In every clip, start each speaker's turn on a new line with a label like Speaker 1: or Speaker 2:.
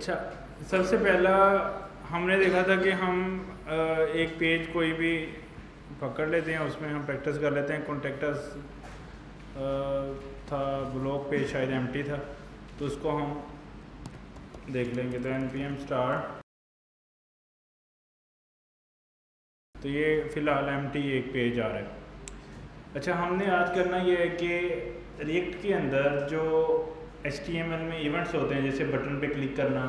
Speaker 1: अच्छा सबसे पहला हमने देखा था कि हम एक पेज कोई भी पकड़ लेते हैं, उसमें हम प्रैक्टिस कर लेते हैं। कॉन्टेक्टस था ब्लॉक पेज शायद एम था तो उसको हम देख लेंगे। तो एन पी एम स्टार तो ये फ़िलहाल एम एक पेज आ रहा है। अच्छा हमने आज करना ये है कि रिएक्ट के अंदर जो HTML में इवेंट्स होते हैं, जैसे बटन पे क्लिक करना,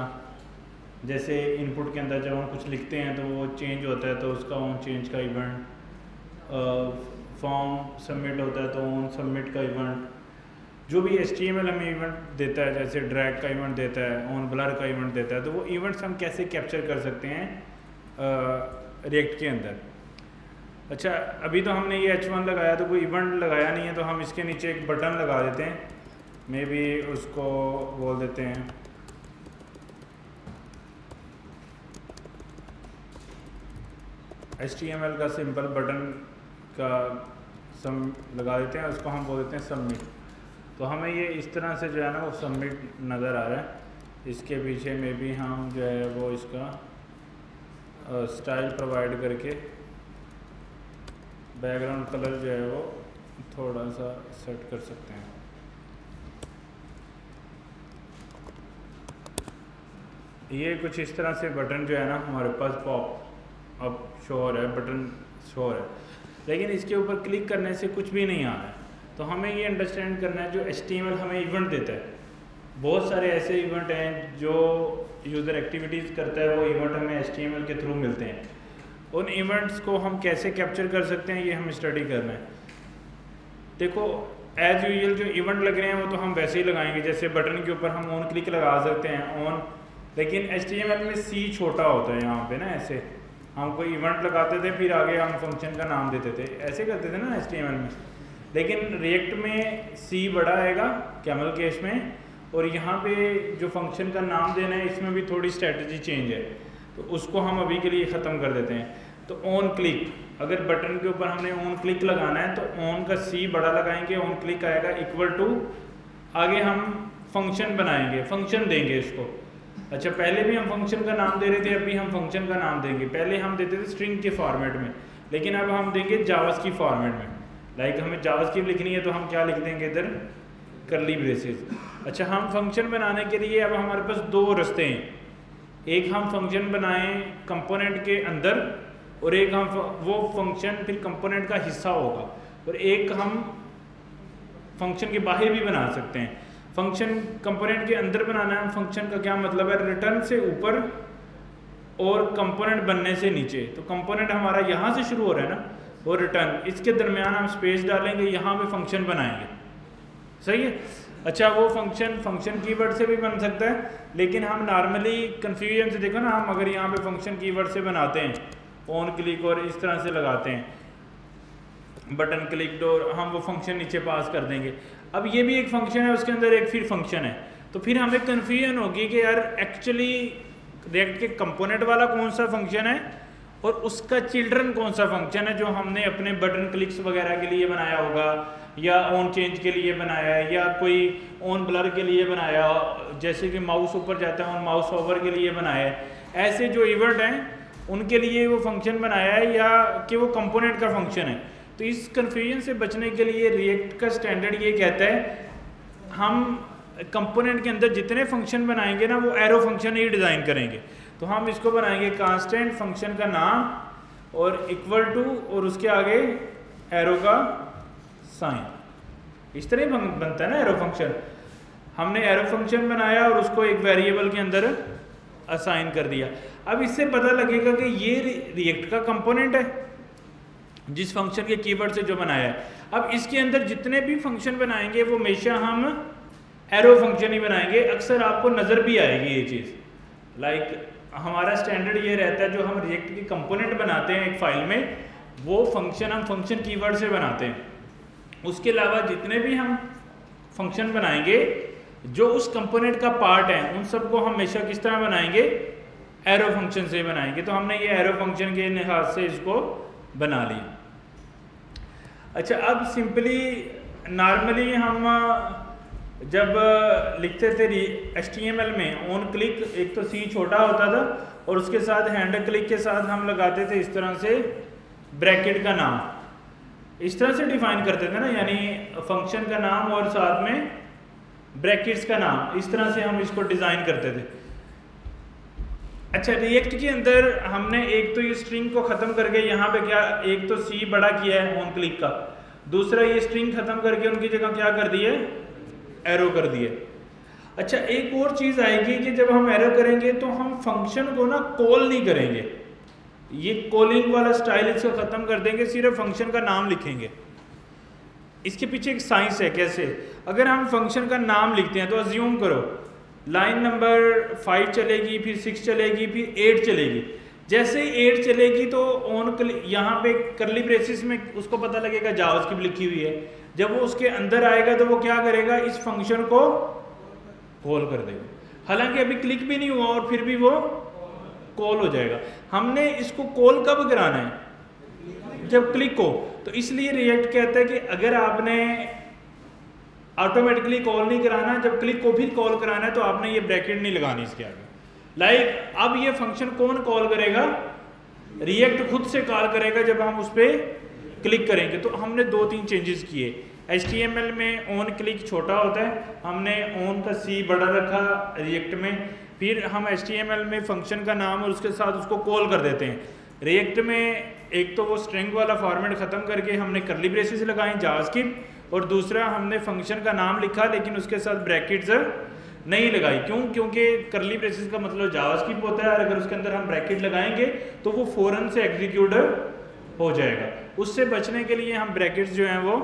Speaker 1: जैसे इनपुट के अंदर जब हम कुछ लिखते हैं तो वो चेंज होता है तो उसका ऑन चेंज का इवेंट फॉर्म सबमिट होता है तो ऑन सबमिट का इवेंट जो भी HTML हमें इवेंट देता है, जैसे ड्रैग का इवेंट देता है ऑन ब्लर का इवेंट देता है तो वो इवेंट्स हम कैसे कैप्चर कर सकते हैं रिएक्ट के अंदर। अच्छा अभी तो हमने ये एच वन लगाया तो कोई इवेंट लगाया नहीं है तो हम इसके नीचे एक बटन लगा देते हैं। मे बी उसको बोल देते हैं। एचटीएमएल का सिंपल बटन का सम लगा देते हैं, उसको हम बोल देते हैं सबमिट तो हमें ये इस तरह से जो है ना, वो सबमिट नज़र आ रहा है। इसके पीछे में भी हम जो है वो इसका स्टाइल प्रोवाइड करके बैकग्राउंड कलर जो है वो थोड़ा सा सेट कर सकते हैं। ये कुछ इस तरह से बटन जो है ना, हमारे पास पॉप अब शोर है बटन शोर है लेकिन इसके ऊपर क्लिक करने से कुछ भी नहीं आ रहा है। तो हमें ये अंडरस्टैंड करना है, जो एच हमें इवेंट देता है। बहुत सारे ऐसे इवेंट हैं जो यूज़र एक्टिविटीज़ करता है, वो इवेंट हमें एच के थ्रू मिलते हैं। उन इवेंट्स को हम कैसे कैप्चर कर सकते हैं, ये हम स्टडी कर रहे हैं। देखो एज यूजल जो इवेंट लग रहे हैं, वो तो हम वैसे ही लगाएँगे, जैसे बटन के ऊपर हम ऑन क्लिक लगा सकते हैं ऑन लेकिन एच में सी छोटा होता है यहाँ पे ना ऐसे। हम कोई इवेंट लगाते थे, फिर आगे हम फ़ंक्शन का नाम देते थे। ऐसे करते थे ना एच में। लेकिन रिएक्ट में सी बड़ा आएगा कैमल केस में, और यहाँ पे जो फ़ंक्शन का नाम देना है, इसमें भी थोड़ी स्ट्रेटजी चेंज है। तो उसको हम अभी के लिए ख़त्म कर देते हैं। तो ऑन क्लिक अगर बटन के ऊपर हमने ऑन क्लिक लगाना है तो ऑन का सी बड़ा लगाएँगे ऑन क्लिक आएगा इक्वल टू आगे हम फ़ंक्शन बनाएँगे फ़ंक्शन देंगे इसको। अच्छा पहले भी हम फ़ंक्शन का नाम दे रहे थे अभी हम फ़ंक्शन का नाम देंगे। पहले हम देते थे स्ट्रिंग के फॉर्मेट में, लेकिन अब हम देंगे जावस की फॉर्मेट में। लाइक हमें जावस की लिखनी है तो हम क्या लिख देंगे इधर? करली ब्रेसेस अच्छा हम फ़ंक्शन बनाने के लिए अब हमारे पास दो रस्ते हैं। एक हम फ़ंक्शन बनाएँ कंपोनेंट के अंदर, और एक हम वो फ़ंक्शन फिर कंपोनेंट का हिस्सा होगा। और एक हम फ़ंक्शन के बाहर भी बना सकते हैं। फ़ंक्शन कंपोनेंट के अंदर बनाना है। फ़ंक्शन का क्या मतलब है? रिटर्न से ऊपर और कंपोनेंट बनने से नीचे। तो कंपोनेंट हमारा यहाँ से शुरू हो रहा है ना और रिटर्न इसके दरमियान हम स्पेस डालेंगे, यहाँ पे फ़ंक्शन बनाएँगे। सही है? अच्छा वो फ़ंक्शन फ़ंक्शन कीवर्ड से भी बन सकता है, लेकिन हम नॉर्मली कन्फ्यूज़न से देखो ना, हम अगर यहाँ पे फ़ंक्शन कीवर्ड से बनाते हैं ऑन क्लिक और इस तरह से लगाते हैं बटन क्लिक डोर हम वो फ़ंक्शन नीचे पास कर देंगे। अब ये भी एक फ़ंक्शन है, उसके अंदर एक फिर फ़ंक्शन है। तो फिर हमें कन्फ्यूज़न होगी कि यार एक्चुअली रिएक्ट के कंपोनेंट वाला कौन सा फ़ंक्शन है और उसका चिल्ड्रन कौन सा फ़ंक्शन है जो हमने अपने बटन क्लिक्स वगैरह के लिए बनाया होगा, या ऑन चेंज के लिए बनाया है, या कोई ऑन ब्लर के लिए बनाया, जैसे कि माउस ऊपर जाता है ऑन माउस ओवर के लिए बनाया है। ऐसे जो इवेंट हैं, उनके लिए वो फ़ंक्शन बनाया है, या कि वो कंपोनेंट का फ़ंक्शन है। तो इस कन्फ्यूज़न से बचने के लिए रिएक्ट का स्टैंडर्ड ये कहता है, हम कंपोनेंट के अंदर जितने फ़ंक्शन बनाएँगे ना, वो एरो फ़ंक्शन ही डिज़ाइन करेंगे। तो हम इसको बनाएँगे कांस्टेंट फ़ंक्शन का नाम और इक्वल टू और उसके आगे एरो का साइन इस तरह बनता है ना एरो फ़ंक्शन हमने एरो फ़ंक्शन बनाया और उसको एक वेरिएबल के अंदर असाइन कर दिया। अब इससे पता लगेगा कि ये रिएक्ट का कंपोनेंट है। जिस फ़ंक्शन के कीवर्ड से जो बनाया है। अब इसके अंदर जितने भी फ़ंक्शन बनाएँगे, वो हमेशा हम एरो फ़ंक्शन ही बनाएँगे। अक्सर आपको नज़र भी आएगी ये चीज़। लाइक हमारा स्टैंडर्ड ये रहता है, जो हम रिएक्ट की कंपोनेंट बनाते हैं एक फ़ाइल में, वो फ़ंक्शन हम फ़ंक्शन कीवर्ड से बनाते हैं। उसके अलावा जितने भी हम फ़ंक्शन बनाएँगे, जो उस कंपोनेंट का पार्ट है, उन सबको हम हमेशा किस तरह बनाएँगे? एरो फ़ंक्शन से बनाएँगे। तो हमने ये एरो फ़ंक्शन के लिहाज से इसको बना लिया। अच्छा अब सिंपली नॉर्मली हम जब लिखते थे एच में ऑन क्लिक एक तो सी छोटा होता था, और उसके साथ हैंड क्लिक के साथ हम लगाते थे इस तरह से ब्रैकेट का नाम। इस तरह से डिफाइन करते थे ना, यानी फ़ंक्शन का नाम और साथ में ब्रैकेट्स का नाम, इस तरह से हम इसको डिज़ाइन करते थे। अच्छा रिएक्ट के अंदर हमने एक तो ये स्ट्रिंग को ख़त्म करके यहाँ पे क्या, एक तो सी बड़ा किया है ऑन क्लिक का। दूसरा ये स्ट्रिंग ख़त्म करके उनकी जगह क्या कर दिए? एरो कर दिए। अच्छा एक और चीज़ आएगी कि जब हम एरो करेंगे तो हम फ़ंक्शन को ना कॉल नहीं करेंगे। ये कॉलिंग वाला स्टाइल इसको ख़त्म कर देंगे, सिर्फ़ फ़ंक्शन का नाम लिखेंगे। इसके पीछे एक साइंस है, कैसे? अगर हम फ़ंक्शन का नाम लिखते हैं तो अज्यूम करो। लाइन नंबर फाइव चलेगी, फिर सिक्स चलेगी, फिर एट चलेगी। जैसे ही एट चलेगी तो ऑन यहाँ पे करली ब्रेसिस में उसको पता लगेगा जावस की लिखी हुई है। जब वो उसके अंदर आएगा तो वो क्या करेगा, इस फ़ंक्शन को कॉल कर देगा। हालाँकि अभी क्लिक भी नहीं हुआ और फिर भी वो कॉल हो जाएगा। हमने इसको कॉल कब कराना है? जब क्लिक हो तो इसलिए रिएक्ट कहता है कि अगर आपने ऑटोमेटिकली कॉल नहीं कराना जब क्लिक को फिर कॉल कराना है तो आपने ये ब्रैकेट नहीं लगानी इसके आगे। लाइक like, अब ये फ़ंक्शन कौन कॉल करेगा? रिएक्ट खुद से कॉल करेगा जब हम उस पर क्लिक करेंगे। तो हमने दो तीन चेंजेस किए। एचटीएमएल में ऑन क्लिक छोटा होता है। हमने ऑन का सी बड़ा रखा रिएक्ट में। फिर हम एच में फ़ंक्शन का नाम और उसके साथ उसको कॉल कर देते हैं। रिएक्ट में एक तो वो स्ट्रिंग वाला फॉर्मेट ख़त्म करके हमने करली ब्रेसिस जाज की और दूसरा, हमने फ़ंक्शन का नाम लिखा, लेकिन उसके साथ ब्रैकेट्स नहीं लगाई। क्यों? क्योंकि करली ब्रेसिस का मतलब जावास्क्रिप्ट होता है, और अगर उसके अंदर हम ब्रैकेट लगाएँगे तो वो फ़ौरन से एग्जीक्यूट हो जाएगा। उससे बचने के लिए हम ब्रैकेट्स जो हैं, वो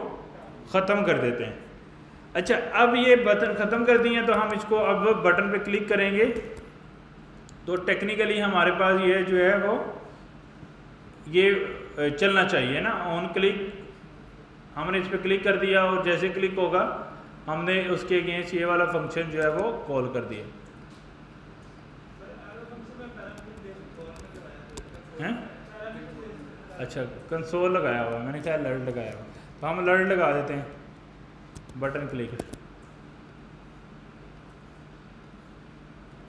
Speaker 1: ख़त्म कर देते हैं। अच्छा अब ये बटन ख़त्म कर दिए तो हम इसको अब बटन पे क्लिक करेंगे। तो टेक्निकली हमारे पास ये जो है, वो ये चलना चाहिए ना। ऑन क्लिक हमने इस पर क्लिक कर दिया और जैसे क्लिक होगा, हमने उसके अगेंस्ट ये वाला फ़ंक्शन जो है वो कॉल कर दिया। हैं? अच्छा कंसोल लगाया हुआ मैंने कहा लर्ड लगाया हुआ तो हम लर्ड लगा देते हैं। बटन क्लिक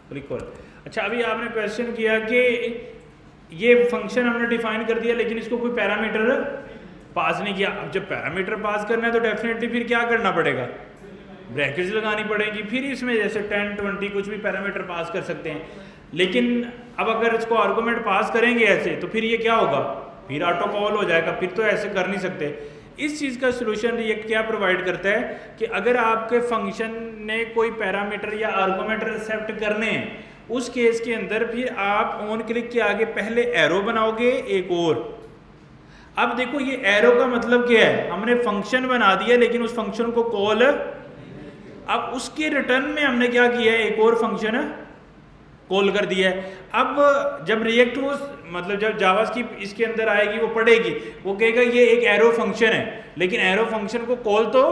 Speaker 1: क्लिक कर। अच्छा अभी आपने क्वेश्चन किया कि ये फ़ंक्शन हमने डिफाइन कर दिया, लेकिन इसको कोई पैरामीटर पास नहीं किया। अब जब पैरामीटर पास करना है तो डेफिनेटली फिर क्या करना पड़ेगा? ब्रैकेट्स लगानी पड़ेगी। फिर इसमें जैसे टेन ट्वेंटी कुछ भी पैरामीटर पास कर सकते हैं। लेकिन अब अगर इसको आर्गूमेंट पास करेंगे ऐसे तो फिर ये क्या होगा? फिर ऑटो कॉल हो जाएगा। फिर तो ऐसे कर नहीं सकते। इस चीज़ का सोल्यूशन रिएक्ट क्या प्रोवाइड करता है कि अगर आपके फ़ंक्शन ने कोई पैरामीटर या आर्गोमेंटर एक्सेप्ट करने हैं, उस केस के अंदर फिर आप ऑन क्लिक के आगे पहले एरो बनाओगे एक और। अब देखो ये एरो का मतलब क्या है? हमने फ़ंक्शन बना दिया, लेकिन उस फ़ंक्शन को कॉल अब उसके रिटर्न में हमने क्या किया है? एक और फ़ंक्शन कॉल कर दिया है। अब जब रिएक्ट वो मतलब जब जावास की इसके अंदर आएगी, वो पढ़ेगी, वो कहेगा ये एक एरो फ़ंक्शन है। लेकिन एरो फ़ंक्शन को कॉल तो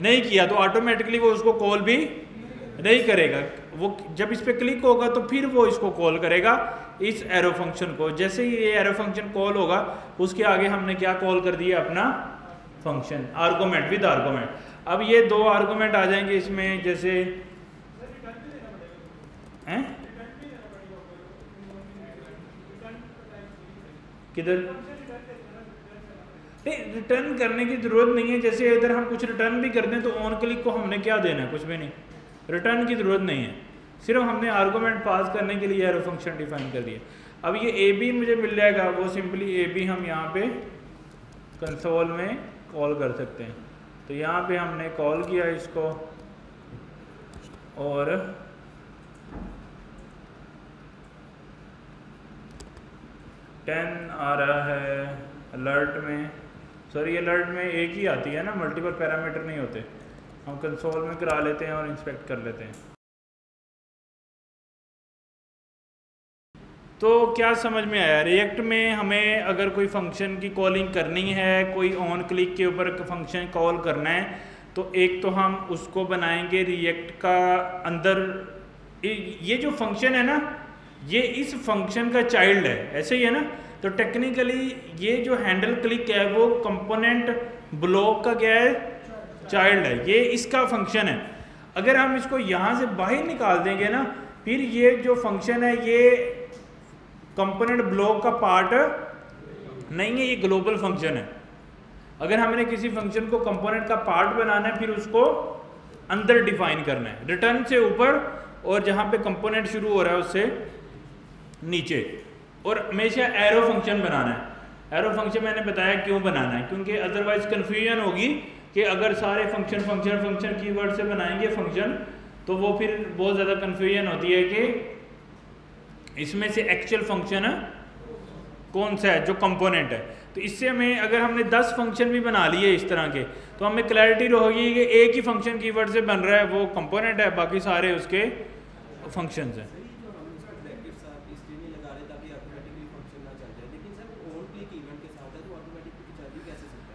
Speaker 1: नहीं किया तो ऑटोमेटिकली वो उसको कॉल भी नहीं करेगा। वो जब इस पर क्लिक होगा तो फिर वो इसको कॉल करेगा, इस एरो फ़ंक्शन को। जैसे ही ये एरो फ़ंक्शन कॉल होगा, उसके आगे हमने क्या कॉल कर दिया? अपना फ़ंक्शन आर्गोमेंट विद आर्गोमेंट अब ये दो आर्गूमेंट आ जाएँगे इसमें, जैसे, हैं? किधर? नहीं रिटर्न करने की ज़रूरत नहीं है। जैसे इधर हम कुछ रिटर्न भी कर दें तो ऑन क्लिक को हमने क्या देना है? कुछ भी नहीं। रिटर्न की ज़रूरत नहीं है। सिर्फ़ हमने आर्गूमेंट पास करने के लिए एरो फ़ंक्शन डिफाइन कर दिया। अब ये ए बी मुझे मिल जाएगा, वो सिंपली ए बी हम यहाँ पे कंसोल में कॉल कर सकते हैं। तो यहाँ पे हमने कॉल किया इसको, और टेन आ रहा है अलर्ट में। सॉरी अलर्ट में एक ही आती है ना मल्टीपल पैरामीटर नहीं होते। हम कंसोल में करा लेते हैं और इंस्पेक्ट कर लेते हैं। तो क्या समझ में आया? रिएक्ट में हमें अगर कोई फ़ंक्शन की कॉलिंग करनी है, कोई ऑन क्लिक के ऊपर फ़ंक्शन कॉल करना है तो एक तो हम उसको बनाएँगे रिएक्ट का अंदर। ये जो फ़ंक्शन है ना, ये इस फ़ंक्शन का चाइल्ड है। ऐसे ही है ना? तो टेक्निकली ये जो हैंडल क्लिक है, वो कंपोनेंट ब्लॉक का क्या है? चाइल्ड है। ये इसका फ़ंक्शन है। अगर हम इसको यहाँ से बाहर निकाल देंगे ना, फिर ये जो फ़ंक्शन है, ये कंपोनेंट ब्लॉक का पार्ट नहीं है, ये ग्लोबल फ़ंक्शन है। अगर हमने किसी फ़ंक्शन को कंपोनेंट का पार्ट बनाना है, फिर उसको अंदर डिफाइन करना है। रिटर्न से ऊपर और जहाँ पे कंपोनेंट शुरू हो रहा है, उससे नीचे। और हमेशा एरो फ़ंक्शन बनाना है। एरो फ़ंक्शन मैंने बताया क्यों बनाना है? क्योंकि अदरवाइज़ कन्फ्यूज़न होगी कि अगर सारे फ़ंक्शन फ़ंक्शन फ़ंक्शन कीवर्ड से बनाएँगे फ़ंक्शन तो वो फिर बहुत ज़्यादा कन्फ्यूज़न होती है कि इसमें से एक्चुअल फ़ंक्शन कौन सा है, जो कंपोनेंट है। तो इससे हमें, अगर हमने 10 फ़ंक्शन भी बना लिए इस तरह के तो हमें क्लैरिटी रहेगी कि एक ही फ़ंक्शन कीवर्ड से बन रहा है, वो कंपोनेंट है, बाकी सारे उसके फ़ंक्शंस हैं।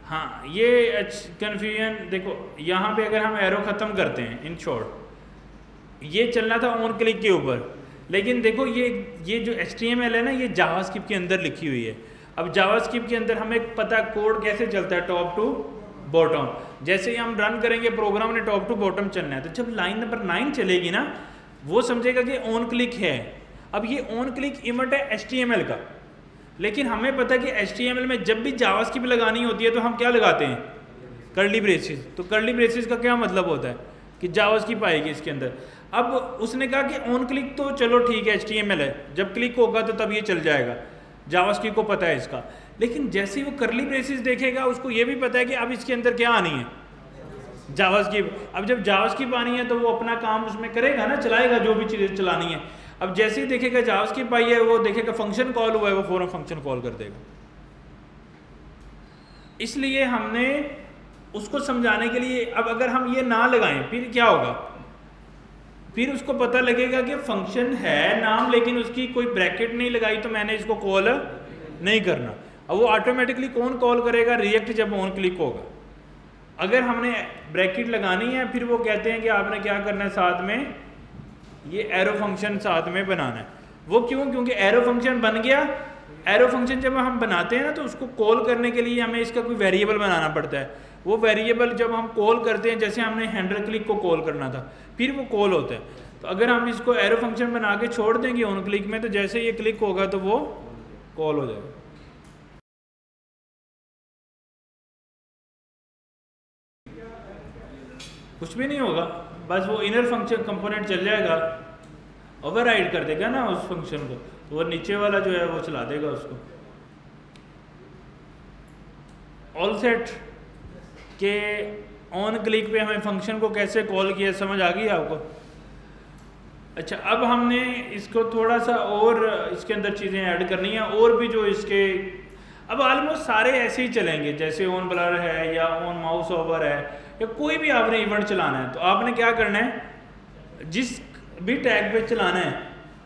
Speaker 1: हाँ ये कन्फ्यूज़न देखो, यहाँ पे अगर हम एरो ख़त्म करते हैं इन शॉर्ट ये चलना था ऑन क्लिक के ऊपर। लेकिन देखो ये ये जो एच है ना, ये जावास्क्रिप्ट के अंदर लिखी हुई है। अब जावास्क्रिप्ट के अंदर हमें पता कोड कैसे चलता है टॉप टू बॉटम जैसे ही हम रन करेंगे प्रोग्राम ने टॉप टू बॉटम चलना है तो जब लाइन नंबर नाइन चलेगी ना, वो समझेगा कि ऑन क्लिक है। अब ये ऑन क्लिक इमट है एच का। लेकिन हमें पता है कि एच में जब भी जावास्क्रिप्ट लगानी होती है तो हम क्या लगाते हैं? कर्ली ब्रेसिस तो कर्ली ब्रेसिस का क्या मतलब होता है? कि जावास्क्रिप्ट आएगी इसके अंदर। अब उसने कहा कि ऑन क्लिक तो चलो ठीक है एचटीएमएल है। जब क्लिक होगा तो तब ये चल जाएगा। जावास्क्रिप्ट को पता है इसका। लेकिन जैसे ही वो करली ब्रेसिस देखेगा, उसको ये भी पता है कि अब इसके अंदर क्या आनी है। जावास्क्रिप्ट अब जब जावास्क्रिप्ट आनी है तो वो अपना काम उसमें करेगा ना, चलाएगा जो भी चीज़ें चलानी है। अब जैसे ही देखेगा जावास्क्रिप्ट आई है, वो देखेगा फ़ंक्शन कॉल हुआ है, वो फ़ौरन फ़ंक्शन कॉल कर देगा। इसलिए हमने उसको समझाने के लिए, अब अगर हम ये ना लगाएँ, फिर क्या होगा? फिर उसको पता लगेगा कि फ़ंक्शन है नाम, लेकिन उसकी कोई ब्रैकेट नहीं लगाई तो मैंने इसको कॉल नहीं करना। अब वो ऑटोमेटिकली कौन कॉल करेगा? रिएक्ट जब ऑन क्लिक होगा। अगर हमने ब्रैकेट लगानी है, फिर वो कहते हैं कि आपने क्या करना है साथ में? ये एरो फ़ंक्शन साथ में बनाना है। वो क्यों? क्योंकि एरो फ़ंक्शन बन गया। एरो फ़ंक्शन जब हम बनाते हैं ना तो उसको कॉल करने के लिए हमें इसका कोई वेरिएबल बनाना पड़ता है। वो वेरिएबल जब हम कॉल करते हैं, जैसे हमने हैंडल क्लिक को कॉल करना था, फिर वो कॉल होता है। तो अगर हम इसको एरो फ़ंक्शन बना के छोड़ देंगे ऑन क्लिक में तो जैसे ये क्लिक होगा तो वो कॉल हो जाएगा। कुछ भी नहीं होगा, बस वो इनर फ़ंक्शन कंपोनेंट चल जाएगा। ओवर कर देगा ना उस फ़ंक्शन को तो वो नीचे वाला जो है, वो चला देगा उसको। ऑल सेट के ऑन क्लिक पे हमें फ़ंक्शन को कैसे कॉल किया, समझ आ गई आपको? अच्छा अब हमने इसको थोड़ा सा और, इसके अंदर चीज़ें ऐड करनी है, और भी जो इसके, अब ऑलमोस्ट सारे ऐसे ही चलेंगे, जैसे ऑन ब्लर है, या ऑन माउस ओवर है, या कोई भी आपने इवेंट चलाना है तो आपने क्या करना है? जिस भी टैग पे चलाना है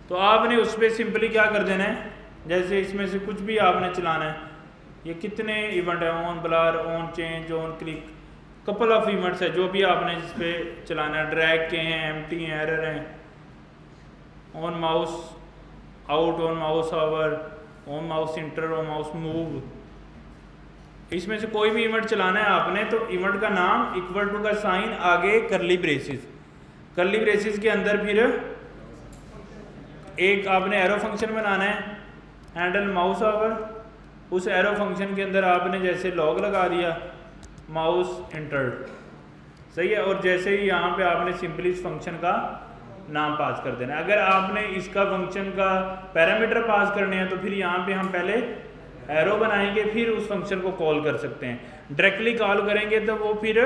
Speaker 1: तो आपने उस पर सिंपली क्या कर देना है? जैसे इसमें से कुछ भी आपने चलाना है ये कितने इवेंट है? On blur on change on click couple of events है, जो भी आपने जिस पे चलाना है ड्रैग के हैं एम टी हैं एरर हैं। On mouse out on mouse over on mouse enter on mouse move इसमें से कोई भी इवेंट चलाना है आपने तो इवेंट का नाम इक्वल टू का साइन आगे करली ब्रेसिस करली ब्रेसिस के अंदर फिर एक आपने एरो फ़ंक्शन बनाना है। हैंडल माउस आवर उस एरो फ़ंक्शन के अंदर आपने जैसे लॉग लगा दिया माउस इंटर सही है? और जैसे ही यहाँ पे आपने सिंपली इस फ़ंक्शन का नाम पास कर देना अगर आपने इसका फ़ंक्शन का पैरामीटर पास करने हैं तो फिर यहाँ पे हम पहले एरो बनाएँगे, फिर उस फ़ंक्शन को कॉल कर सकते हैं। डायरेक्टली कॉल करेंगे तो वो फिर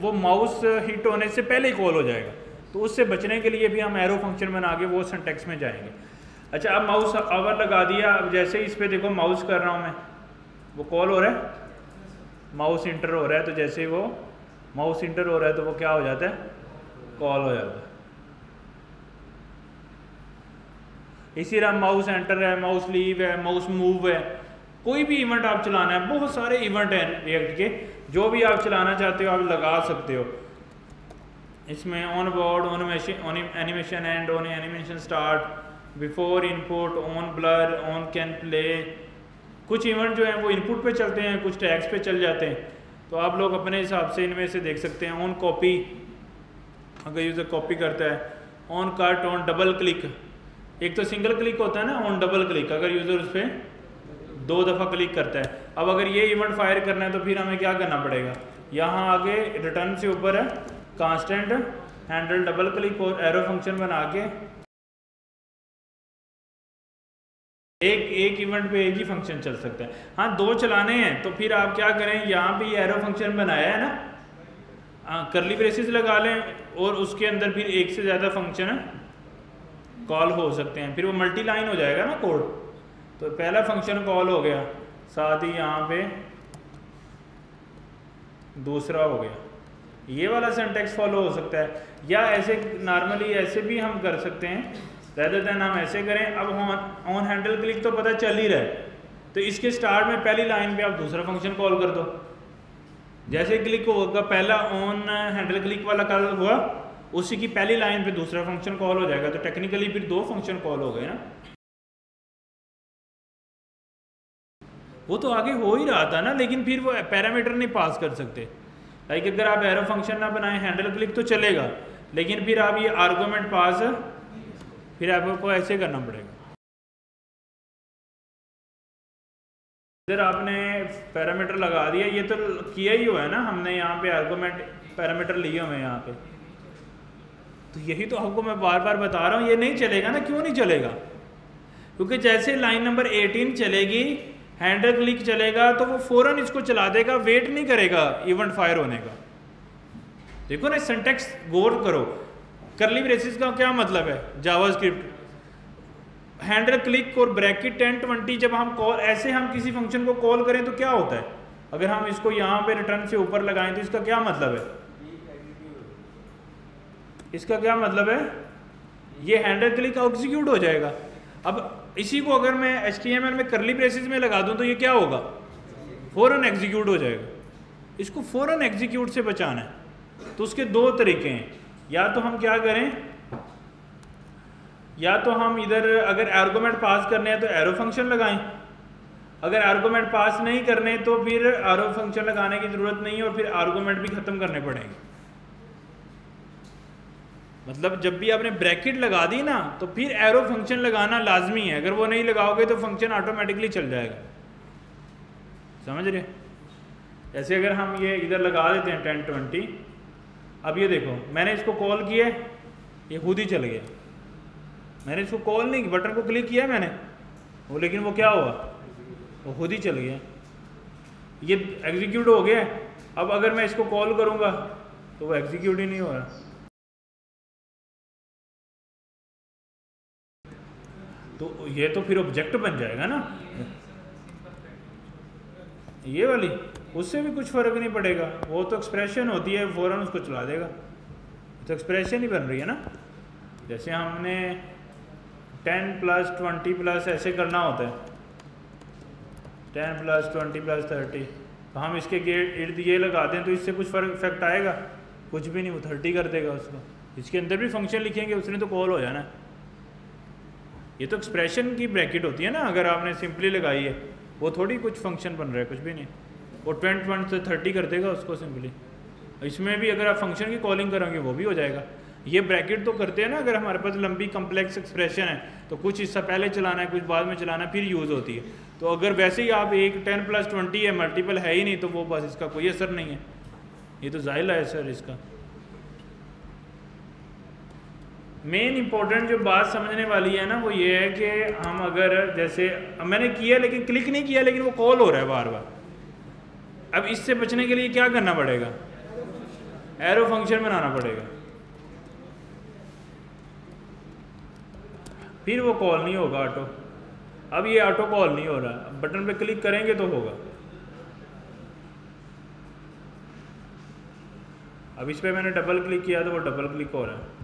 Speaker 1: वो माउस हिट होने से पहले ही कॉल हो जाएगा। तो उससे बचने के लिए भी हम एरो फ़ंक्शन बना के वो सेंटेक्स में जाएँगे। अच्छा अब माउस आवर लगा दिया। अब जैसे ही इस पर देखो माउस कर रहा हूँ मैं। वो कॉल हो रहा है? माउस इंटर हो रहा है तो जैसे ही वो माउस इंटर हो रहा है तो वो क्या हो जाता है? कॉल हो जाता है। इसी तरह माउस एंटर है माउस लीव है माउस मूव है। कोई भी इवेंट आप चलाना है, बहुत सारे इवेंट हैं रिएक्ट के। जो भी आप चलाना चाहते हो, आप लगा सकते हो। इसमें on board on on animation and on animation start before input on blur on can play कुछ इवेंट जो हैं वो इनपुट पे चलते हैं, कुछ टैग्स पे चल जाते हैं। तो आप लोग अपने हिसाब से इनमें से देख सकते हैं ऑन कॉपी अगर यूज़र कॉपी करता है on cut on double click एक तो सिंगल क्लिक होता है ना ऑन डबल क्लिक अगर यूज़र उस पर दो दफ़ा क्लिक करता है। अब अगर ये इवेंट फायर करना है तो फिर हमें क्या करना पड़ेगा? यहाँ आगे रिटर्न से ऊपर है कांस्टेंट हैंडल डबल क्लिक और एरो फ़ंक्शन बना के एक एक इवेंट पे एक ही फ़ंक्शन चल सकता है। हाँ दो चलाने हैं तो फिर आप क्या करें, यहाँ पे एरो फ़ंक्शन बनाया है ना? करली ब्रेसिस लगा लें, और उसके अंदर फिर एक से ज़्यादा फ़ंक्शन कॉल हो सकते हैं। फिर वो मल्टी लाइन हो जाएगा ना कोड तो पहला फ़ंक्शन कॉल हो गया, साथ ही यहाँ पे दूसरा हो गया। ये वाला सेंटेक्स फॉलो हो सकता है, या ऐसे नॉर्मली ऐसे भी हम कर सकते हैं। रहते दैन हम ऐसे करें, अब ऑन हैंडल क्लिक तो पता चल ही रहा है। तो इसके स्टार्ट में पहली लाइन पे आप दूसरा फ़ंक्शन कॉल कर दो। जैसे क्लिक होगा पहला ऑन हैंडल क्लिक वाला कॉल हुआ, उसी की पहली लाइन पे दूसरा फ़ंक्शन कॉल हो जाएगा। तो टेक्निकली फिर दो फ़ंक्शन कॉल हो गए ना। वो तो आगे हो ही रहा था ना, लेकिन फिर वो पैरामीटर नहीं पास कर सकते। लाइक अगर आप एरो फ़ंक्शन ना बनाए हैंडल क्लिक तो चलेगा। लेकिन फिर आप ये आर्गूमेंट पास फिर आपको ऐसे करना पड़ेगा। इधर आपने पैरामीटर लगा दिया, ये तो किया ही हुआ है ना, हमने यहाँ पे आर्गूमेंट पैरामीटर लिए हुए यहाँ पे। तो यही तो आपको मैं बार बार बता रहा हूँ, ये नहीं चलेगा ना, क्यों नहीं चलेगा? क्योंकि जैसे लाइन नंबर 18 चलेगी हैंडल क्लिक चलेगा तो वो फ़ौरन इसको चला देगा वेट नहीं करेगा इवेंट फायर होने का। देखो ना सेंटेक्स गौर करो। करली ब्रेसिस का क्या मतलब है? जावा स्क्रिप्ट हैंडल क्लिक और ब्रैकेट टेन ट्वेंटी जब हम कॉल ऐसे हम किसी फ़ंक्शन को कॉल करें तो क्या होता है? अगर हम इसको यहाँ पे रिटर्न से ऊपर लगाएँ तो इसका क्या मतलब है? इसका क्या मतलब है? ये हैंडल क्लिक एग्जीक्यूट हो जाएगा। अब इसी को अगर मैं एच में करली ब्रेसिस में लगा दूँ तो ये क्या होगा? फ़ौरन एग्जीक्यूट हो जाएगा। इसको फ़ौरन एग्जीक्यूट से बचाना है। तो उसके दो तरीके हैं। या तो हम क्या करें? या तो हम इधर अगर आर्गूमेंट पास करने हैं तो एरो फ़ंक्शन लगाएँ। अगर आर्गूमेंट पास नहीं करने तो फिर एरो फ़ंक्शन लगाने की ज़रूरत नहीं है और फिर आर्गोमेंट भी ख़त्म करने पड़ेंगे। मतलब जब भी आपने ब्रैकेट लगा दी ना तो फिर एरो फ़ंक्शन लगाना लाजमी है। अगर वो नहीं लगाओगे तो फ़ंक्शन ऑटोमेटिकली चल जाएगा। समझ रहे? ऐसे अगर हम ये इधर लगा देते हैं टेन ट्वेंटी अब ये देखो, मैंने इसको कॉल किया, ये खुद ही चल गया। मैंने इसको कॉल नहीं किया बटन को क्लिक किया मैंने। वो लेकिन वो क्या हुआ? वो खुद ही चल गया। ये एग्जीक्यूट हो गया। अब अगर मैं इसको कॉल करूँगा तो वो एग्जीक्यूट ही नहीं हो रहा। तो ये तो फिर ऑब्जेक्ट बन जाएगा ना? ये वाली? उससे भी कुछ फ़र्क नहीं पड़ेगा। वो तो एक्सप्रेशन होती है फ़ौरन उसको चला देगा। तो एक्सप्रेशन ही बन रही है ना। जैसे हमने टेन प्लस ट्वेंटी प्लस ऐसे करना होता है। Ten plus twenty plus thirty तो हम इसके गेट इर्द ये लगा दें तो इससे कुछ फ़र्क इफ़ेक्ट आएगा। कुछ भी नहीं, वो थर्टी कर देगा उसको। इसके अंदर भी फ़ंक्शन लिखेंगे, उसने तो कॉल हो जाना। ये तो एक्सप्रेशन की ब्रैकेट होती है ना, अगर आपने सिंपली लगाई है। वो थोड़ी कुछ फ़ंक्शन बन रहा है, कुछ भी नहीं। वो ट्वेंट वन से थर्टी कर देगा उसको सिंपली। इसमें भी अगर आप फ़ंक्शन की कॉलिंग करोगे, वो भी हो जाएगा। ये ब्रैकेट तो करते हैं ना, अगर हमारे पास लंबी कम्प्लेक्स एक्सप्रेशन है तो कुछ हिस्सा पहले चलाना है, कुछ बाद में चलाना है, फिर यूज़ होती है। तो अगर वैसे ही आप एक टेन प्लस ट्वेंटी है मल्टीपल है ही नहीं तो वो बस इसका कोई असर नहीं है। ये तो जाहिल है सर इसका। मेन इंपॉर्टेंट जो बात समझने वाली है ना, वो ये है कि हम अगर जैसे, मैंने किया लेकिन क्लिक नहीं किया, लेकिन वो कॉल हो रहा है बार बार। अब इससे बचने के लिए क्या करना पड़ेगा? एरो फ़ंक्शन बनाना पड़ेगा। फिर वो कॉल नहीं होगा ऑटो अब ये ऑटो कॉल नहीं हो रहा। बटन पे क्लिक करेंगे तो होगा। अब इस पर मैंने डबल क्लिक किया तो वो डबल क्लिक हो रहा है।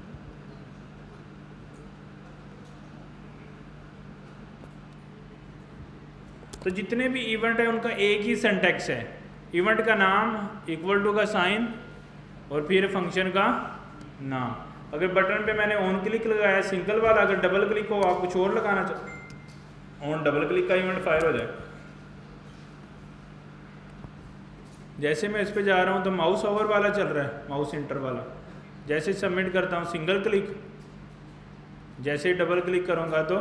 Speaker 1: तो जितने भी इवेंट है, उनका एक ही सेंटेक्स है। इवेंट का नाम इक्वल टू का साइन और फिर फ़ंक्शन का नाम। अगर बटन पे मैंने ऑन क्लिक लगाया सिंगल वाला, अगर डबल क्लिक हो, आप कुछ और लगाना चाहो ऑन डबल क्लिक का इवेंट फायर हो जाए। जैसे मैं इस पर जा रहा हूँ तो माउस ओवर वाला चल रहा है माउस इंटर वाला। जैसे सबमिट करता हूँ सिंगल क्लिक जैसे डबल क्लिक करूँगा तो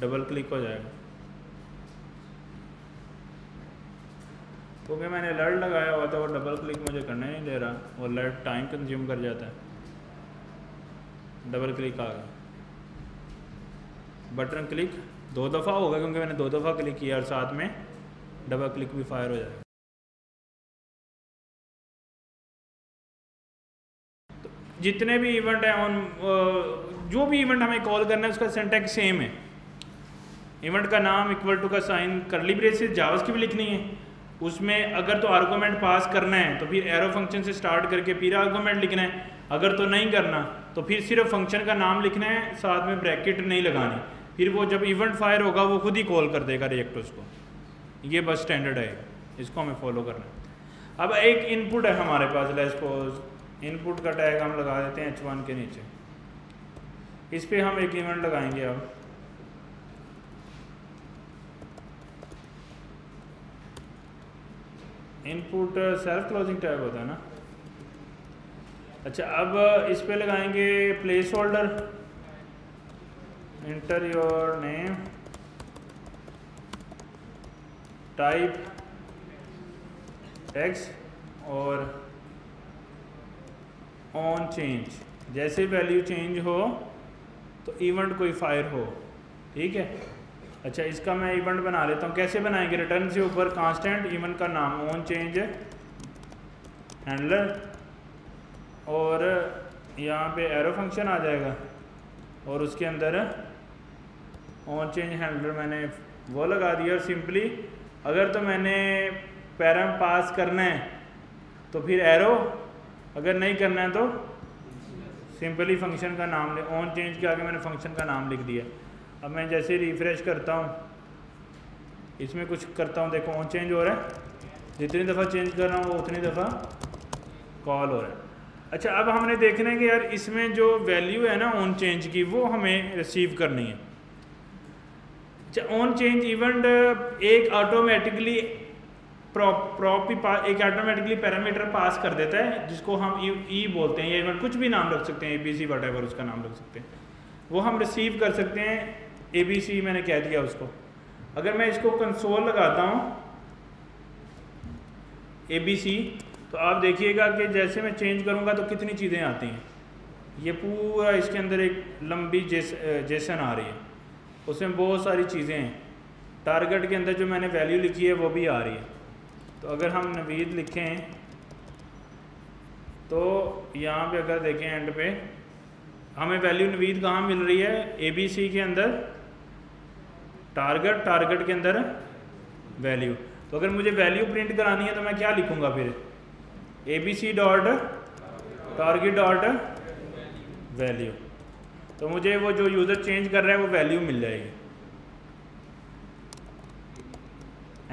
Speaker 1: डबल क्लिक हो जाएगा। क्योंकि मैंने अलर्ट लगाया हुआ था, वो डबल क्लिक मुझे करने नहीं दे रहा। वो अलर्ट टाइम कंज्यूम कर जाता है। डबल क्लिक आ गया। बटन क्लिक दो दफ़ा होगा क्योंकि मैंने दो दफ़ा क्लिक किया और साथ में डबल क्लिक भी फायर हो जाएगा। तो जितने भी इवेंट हैं ऑन जो भी इवेंट हमें कॉल करना है, उसका सेंटेक्स सेम है। इवेंट का नाम इक्वल टू का साइन करली ब्रेसेस जावस की भी लिखनी है। उसमें अगर तो आर्गूमेंट पास करना है तो फिर एरो फ़ंक्शन से स्टार्ट करके फिर आर्गूमेंट लिखना है। अगर तो नहीं करना तो फिर सिर्फ़ फ़ंक्शन का नाम लिखना है, साथ में ब्रैकेट नहीं लगानी। फिर वो जब इवेंट फायर होगा, वो खुद ही कॉल कर देगा रिएक्टर्स को। ये बस स्टैंडर्ड है, इसको हमें फॉलो करना है। अब एक इनपुट है हमारे पास लेसपोज इनपुट का टैग हम लगा देते हैं एच के नीचे। इस पर हम एक इवेंट लगाएँगे अब। इनपुट सेल्फ क्लोजिंग टैब होता है ना? अच्छा अब इस पे लगाएँगे placeholder enter your name type text और ऑन चेंज जैसे वैल्यू चेंज हो तो इवेंट कोई फायर हो। ठीक है? अच्छा इसका मैं इवेंट बना लेता हूँ। कैसे बनाएँगे? रिटर्न से ऊपर कांस्टेंट इवेंट का नाम ऑन चेंज हैंडलर और यहाँ पे एरो फ़ंक्शन आ जाएगा। और उसके अंदर ऑन चेंज हैंडलर मैंने वो लगा दिया और सिंपली अगर तो मैंने पैरम पास करना है तो फिर एरो अगर नहीं करना है तो सिंपली फ़ंक्शन का नाम ले ऑन चेंज के आगे मैंने फ़ंक्शन का नाम लिख दिया। अब मैं जैसे ही रिफ़्रेश करता हूँ इसमें कुछ करता हूँ देखो ऑन चेंज हो रहा है। जितनी दफ़ा चेंज कर रहा हूँ वो उतनी दफ़ा कॉल हो रहा है। अच्छा अब हमने देखना है कि यार इसमें जो वैल्यू है ना ऑन चेंज की वो हमें रिसीव करनी है। अच्छा ऑन चेंज इवेंट एक ऑटोमेटिकली प्रॉप प्रॉप एक ऑटोमेटिकली पैरामीटर पास कर देता है जिसको हम ई e, e बोलते हैं या इवेंट कुछ भी नाम रख सकते हैं ए बी सी वट उसका नाम रख सकते हैं। वो हम रिसीव कर सकते हैं ए बी सी मैंने कह दिया उसको। अगर मैं इसको कंसोल लगाता हूँ ए बी सी तो आप देखिएगा कि जैसे मैं चेंज करूँगा तो कितनी चीज़ें आती हैं। ये पूरा इसके अंदर एक लंबी जेस, जेसन आ रही है। उसमें बहुत सारी चीज़ें हैं। टारगेट के अंदर जो मैंने वैल्यू लिखी है, वो भी आ रही है। तो अगर हम नवीद लिखें तो यहाँ पे अगर देखें एंड पे, हमें वैल्यू नवीद कहाँ मिल रही है? ए बी सी के अंदर। टारगेट टारगेट के अंदर वैल्यू तो अगर मुझे वैल्यू प्रिंट करानी है तो मैं क्या लिखूँगा फिर? A B C dot target dot value तो मुझे वो जो यूज़र चेंज कर रहा है वो वैल्यू मिल जाएगी.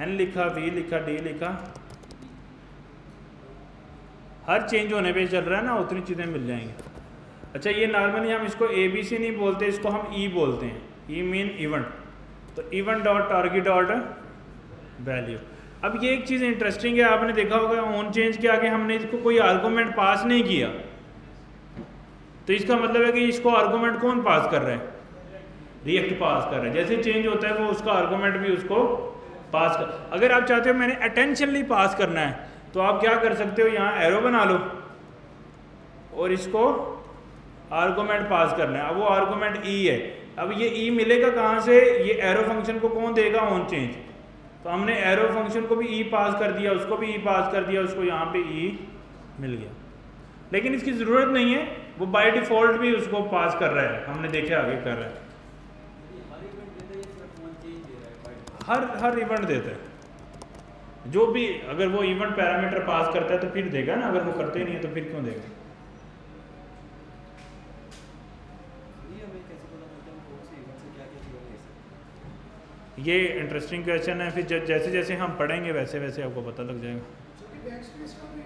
Speaker 1: एन लिखा वी लिखा डी लिखा. हर चेंज होने पे चल रहा है ना, उतनी चीज़ें मिल जाएँगी. अच्छा ये नॉर्मली हम इसको ए बी सी नहीं बोलते, इसको हम ई e बोलते हैं. ई मीन इवेंट तो event dot target dot value अब ये एक चीज़ इंटरेस्टिंग है, आपने देखा होगा ऑन चेंज के आगे हमने इसको कोई आर्गूमेंट पास नहीं किया। तो इसका मतलब है कि इसको आर्गूमेंट कौन पास कर रहा है? रिएक्ट पास कर रहा है। जैसे चेंज होता है, वो उसका आर्गूमेंट भी उसको पास कर अगर आप चाहते हो मैंने अटेंशनली पास करना है तो आप क्या कर सकते हो? यहाँ एरो बना लो। और इसको आर्गूमेंट पास करना है। अब वो आर्गूमेंट ई e है। अब ये ई e मिलेगा कहाँ से? ये एरो फ़ंक्शन को कौन देगा? ऑन चेंज तो हमने एरो फ़ंक्शन को भी ई e पास कर दिया, उसको भी ई पास कर दिया, उसको यहाँ पे ई मिल गया। लेकिन इसकी ज़रूरत नहीं है, वो बाय डिफ़ॉल्ट भी उसको पास कर रहा है। हमने देखे, आगे कर रहा है। हर हर इवेंट देता है। जो भी, अगर वो इवेंट पैरामीटर पास करता है तो फिर देगा ना? अगर वो करते नहीं है तो फिर क्यों देगा? ये इंटरेस्टिंग क्वेश्चन है, फिर जैसे जैसे हम पढ़ेंगे वैसे वैसे आपको पता लग जाएगा।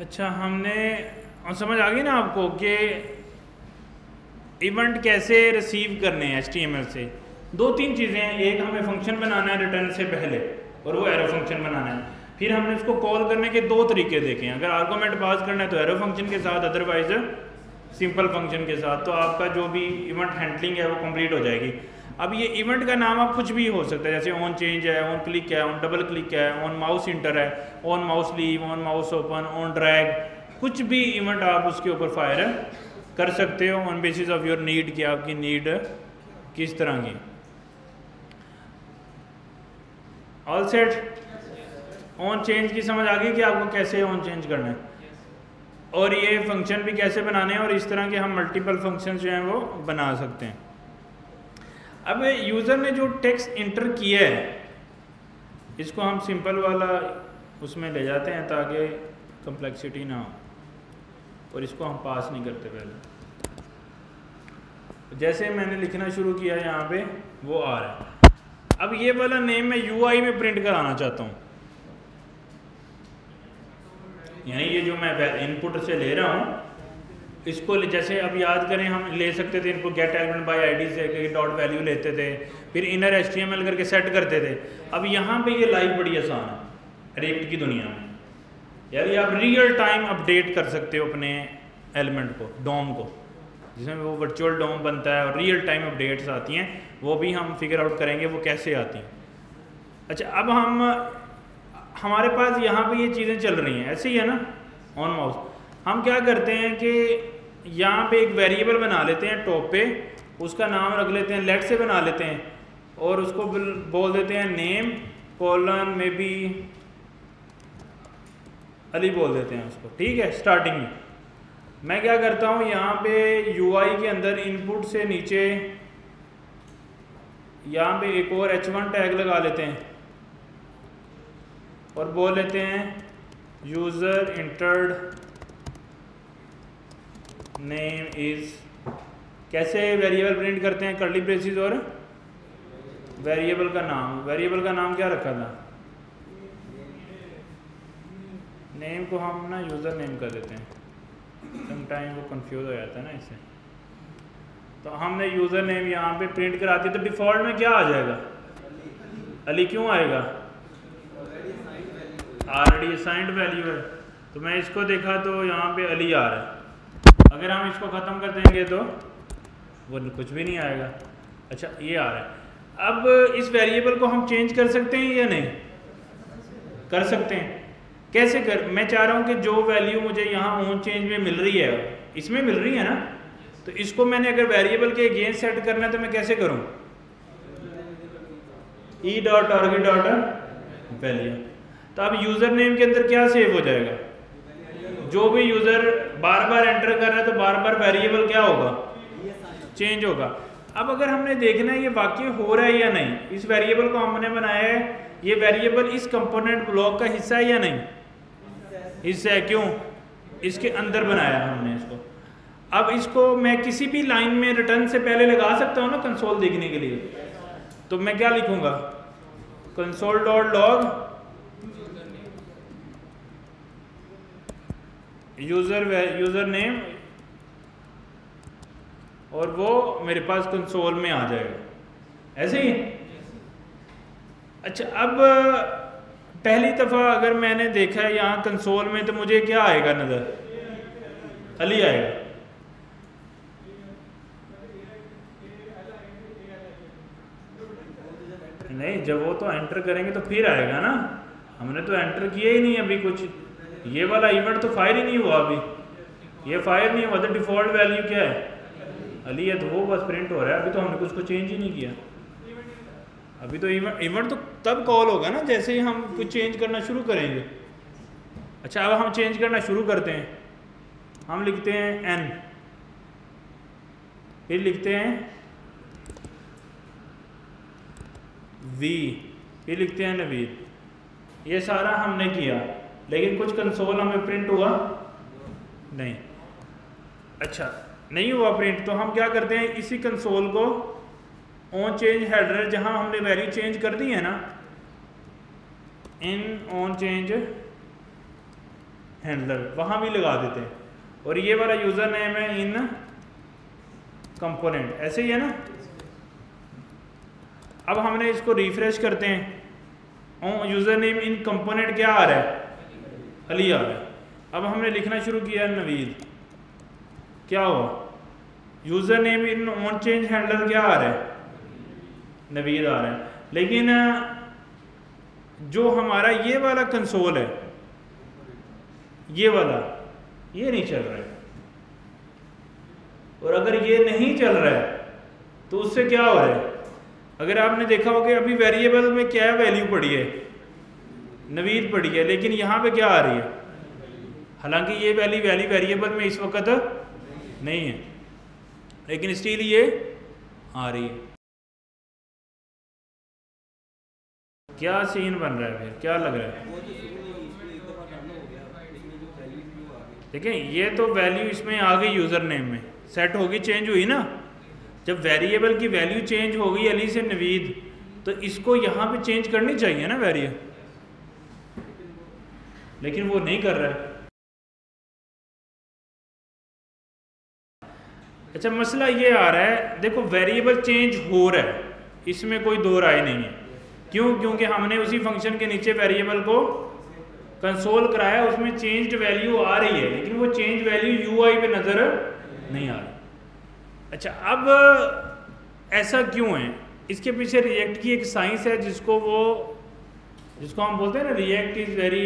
Speaker 1: अच्छा हमने, और समझ आ गई ना आपको कि इवेंट कैसे रिसीव करने हैं एच से? दो तीन चीज़ें हैं। एक, हमें फ़ंक्शन बनाना है रिटर्न से पहले, और वो एरो फ़ंक्शन बनाना है। फिर हमने उसको कॉल करने के दो तरीके देखे हैं। अगर आर्गोमेंट पास करना है तो एरो फ़ंक्शन के साथ अदरवाइज़ सिंपल फ़ंक्शन के साथ। तो आपका जो भी इवेंट हैंडलिंग है वो कंप्लीट हो जाएगी। अब ये इवेंट का नाम आप कुछ भी हो सकता है, जैसे ऑन चेंज है ऑन क्लिक है ऑन डबल क्लिक है ऑन माउस इंटर है on mouse leave on mouse open on drag कुछ भी इवेंट आप उसके ऊपर फायर कर सकते हो on basis of your need कि आपकी नीड किस तरह की। ऑल सेट ऑन चेंज की समझ आ गई कि आपको कैसे ऑन चेंज करना है? और ये फ़ंक्शन भी कैसे बनाने हैं और इस तरह के हम मल्टीपल फ़ंक्शन जो हैं वो बना सकते हैं। अब यूज़र ने जो टेक्स्ट इंटर किया है, इसको हम सिंपल वाला उसमें ले जाते हैं ताकि कम्प्लेक्सिटी ना हो। और इसको हम पास नहीं करते पहले। जैसे मैंने लिखना शुरू किया यहाँ पे, वो आ रहा है। अब ये वाला नेम मैं यू आई में प्रिंट कराना चाहता हूँ। यानी ये जो मैं इनपुट से ले रहा हूँ इसको जैसे अब याद करें, हम ले सकते थे इनको गेट एलिमेंट बाय आईडी से डॉट वैल्यू लेते थे, फिर इनर एच करके सेट करते थे। अब यहाँ पे ये लाइफ बड़ी आसान है रेक्ट की दुनिया में। यानी आप रियल टाइम अपडेट कर सकते हो अपने एलिमेंट को डोम को। जिसमें वो वर्चुअल डोम बनता है और रियल टाइम अपडेट्स आती हैं, वो भी हम फिगर आउट करेंगे, वो कैसे आती हैं। अच्छा अब हम, हमारे पास यहाँ पे ये चीज़ें चल रही हैं, ऐसे ही है ना ऑन माउस हम क्या करते हैं कि यहाँ पे एक वेरिएबल बना लेते हैं टॉप पे, उसका नाम रख लेते हैं लेट से बना लेते हैं, और उसको बोल देते हैं नेम कॉलन में बी अली बोल देते हैं उसको, ठीक है स्टार्टिंग में। मैं क्या करता हूँ, यहाँ पे यूआई के अंदर इनपुट से नीचे, यहाँ पे एक और एच वन टैग लगा लेते हैं, और बोल लेते हैं यूज़र इंटर्ड नेम इज़ कैसे वेरिएबल प्रिंट करते हैं कर्ली ब्रेसिस और वेरिएबल का नाम? वेरिएबल का नाम क्या रखा था? नेम को हम ना यूज़र नेम कर देते हैं। समटाइम वो कंफ्यूज हो जाता है ना इससे। तो हमने यूज़र नेम यहाँ पे प्रिंट करा दिया तो डिफ़ॉल्ट में क्या आ जाएगा? अली क्यों आएगा? ऑलरेडी असाइंड वैल्यू है। तो मैं इसको देखा तो यहाँ पे अली आ रहा है। अगर हम इसको ख़त्म कर देंगे तो वो कुछ भी नहीं आएगा। अच्छा ये आ रहा है। अब इस वेरिएबल को हम चेंज कर सकते हैं या नहीं? कर सकते हैं। कैसे कर? मैं चाह रहा हूँ कि जो वैल्यू मुझे यहाँ ऑन चेंज में मिल रही है, इसमें मिल रही है ना? तो इसको मैंने अगर वेरिएबल के अगेंस्ट सेट करना है तो मैं कैसे करूँ? ई डॉट ऑर्गी डॉट वैल्यू तो अब यूज़र नेम के अंदर क्या सेव हो जाएगा? जो भी यूज़र बार बार एंटर कर रहा है तो बार बार वेरिएबल क्या होगा? चेंज होगा। अब अगर हमने देखना है ये वाकई हो रहा है या नहीं, इस वेरिएबल को हमने बनाया है, ये वेरिएबल इस कंपोनेंट ब्लॉक का हिस्सा है या नहीं? हिस्सा है, क्यों? इसके अंदर बनाया हमने इसको। अब इसको मैं किसी भी लाइन में रिटर्न से पहले लगा सकता हूँ ना कंसोल देखने के लिए? तो मैं क्या लिखूँगा? Console dot log user user name और वो मेरे पास कंसोल में आ जाएगा। ऐसे ही? अच्छा अब, पहली दफ़ा अगर मैंने देखा है यहाँ कंसोल में तो मुझे क्या आएगा नज़र? अली आएगा। नहीं, जब वो तो एंटर करेंगे तो फिर आएगा ना। हमने तो एंटर किया ही नहीं अभी कुछ। ये वाला इवेंट तो फायर ही नहीं हुआ अभी। ये फायर नहीं हुआ तो डिफ़ॉल्ट वैल्यू क्या है? अली है तो वो बस प्रिंट हो रहा है, अभी तो हमने कुछ को चेंज ही नहीं किया। अभी तो इवेंट तो तब कॉल होगा ना, जैसे ही हम कुछ चेंज करना शुरू करेंगे। अच्छा अब हम चेंज करना शुरू करते हैं। हम लिखते हैं एन फिर लिखते हैं वी फिर लिखते हैं नवीद ये सारा हमने किया। लेकिन कुछ कंसोल हमें प्रिंट हुआ? नहीं। अच्छा नहीं हुआ प्रिंट तो हम क्या करते हैं? इसी कंसोल को ऑन चेंज हेडर जहाँ हमने वैल्यू चेंज कर दी है ना इन ऑन चेंज हैंडलर वहाँ भी लगा देते हैं। और ये वाला यूज़र नेम है इन कंपोनेंट ऐसे ही है ना? अब हमने इसको रिफ्रेश करते हैं। यूज़र नेम इन कंपोनेंट क्या आ रहा है? अली आ है। अब हमने लिखना शुरू किया नवीद। क्या हुआ? User name in on change handler क्या आ रहा है? नवीद आ रहा है। लेकिन, जो हमारा ये वाला कंसोल है, ये वाला, ये नहीं चल रहा है। और अगर ये नहीं चल रहा है तो उससे क्या हो रहा है? अगर आपने देखा हो कि अभी वेरिएबल में क्या वैल्यू पड़ी है? नवीद पड़ी है, लेकिन यहाँ पे क्या आ रही है? हालाँकि ये वैली वैल्यू वेरिएबल में इस वक्त नहीं है। लेकिन स्टील ये आ रही है। क्या सीन बन रहा है फिर? क्या लग रहा है? देखें, ये तो वैल्यू इसमें आ गई यूज़र नेम में। सेट होगी चेंज हुई ना? जब वेरिएबल की वैल्यू चेंज हो गई अली से नवीद तो इसको यहाँ पे चेंज करनी चाहिए ना वेरिएबल लेकिन वो नहीं कर रहा। है अच्छा मसला ये आ रहा है, देखो वेरिएबल चेंज हो रहा है। इसमें कोई दो राय नहीं है। क्यों? क्योंकि हमने उसी फ़ंक्शन के नीचे वेरिएबल को कंसोल कराया, उसमें चेंज्ड वैल्यू आ रही है, लेकिन वो चेंज वैल्यू यूआई पे नज़र नहीं आ रही। अच्छा अब ऐसा क्यों है? इसके पीछे रिएक्ट की एक साइंस है जिसको वो जिसको हम बोलते हैं ना रिएक्ट इज़ वेरी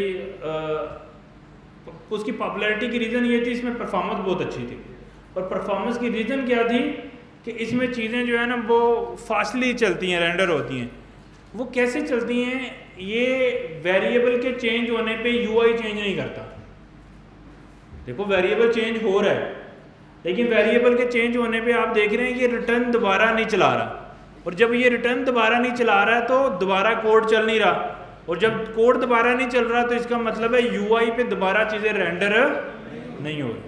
Speaker 1: उसकी पॉपुलैरिटी की रीज़न ये थी, इसमें परफॉर्मेंस बहुत अच्छी थी। और परफॉर्मेंस की रीज़न क्या थी कि इसमें चीज़ें जो है ना, वो फास्टली चलती हैं रेंडर होती हैं। वो कैसे चलती हैं, ये वेरिएबल के चेंज होने पे यूआई चेंज नहीं करता। देखो वेरिएबल चेंज हो रहा है, लेकिन वेरिएबल के चेंज होने पे आप देख रहे हैं कि रिटर्न दोबारा नहीं चला रहा। और जब ये रिटर्न दोबारा नहीं चला रहा है तो दोबारा कोड चल नहीं रहा। और जब कोड दोबारा नहीं चल रहा तो इसका मतलब है यूआई पे दोबारा चीज़ें रेंडर नहीं हो रही।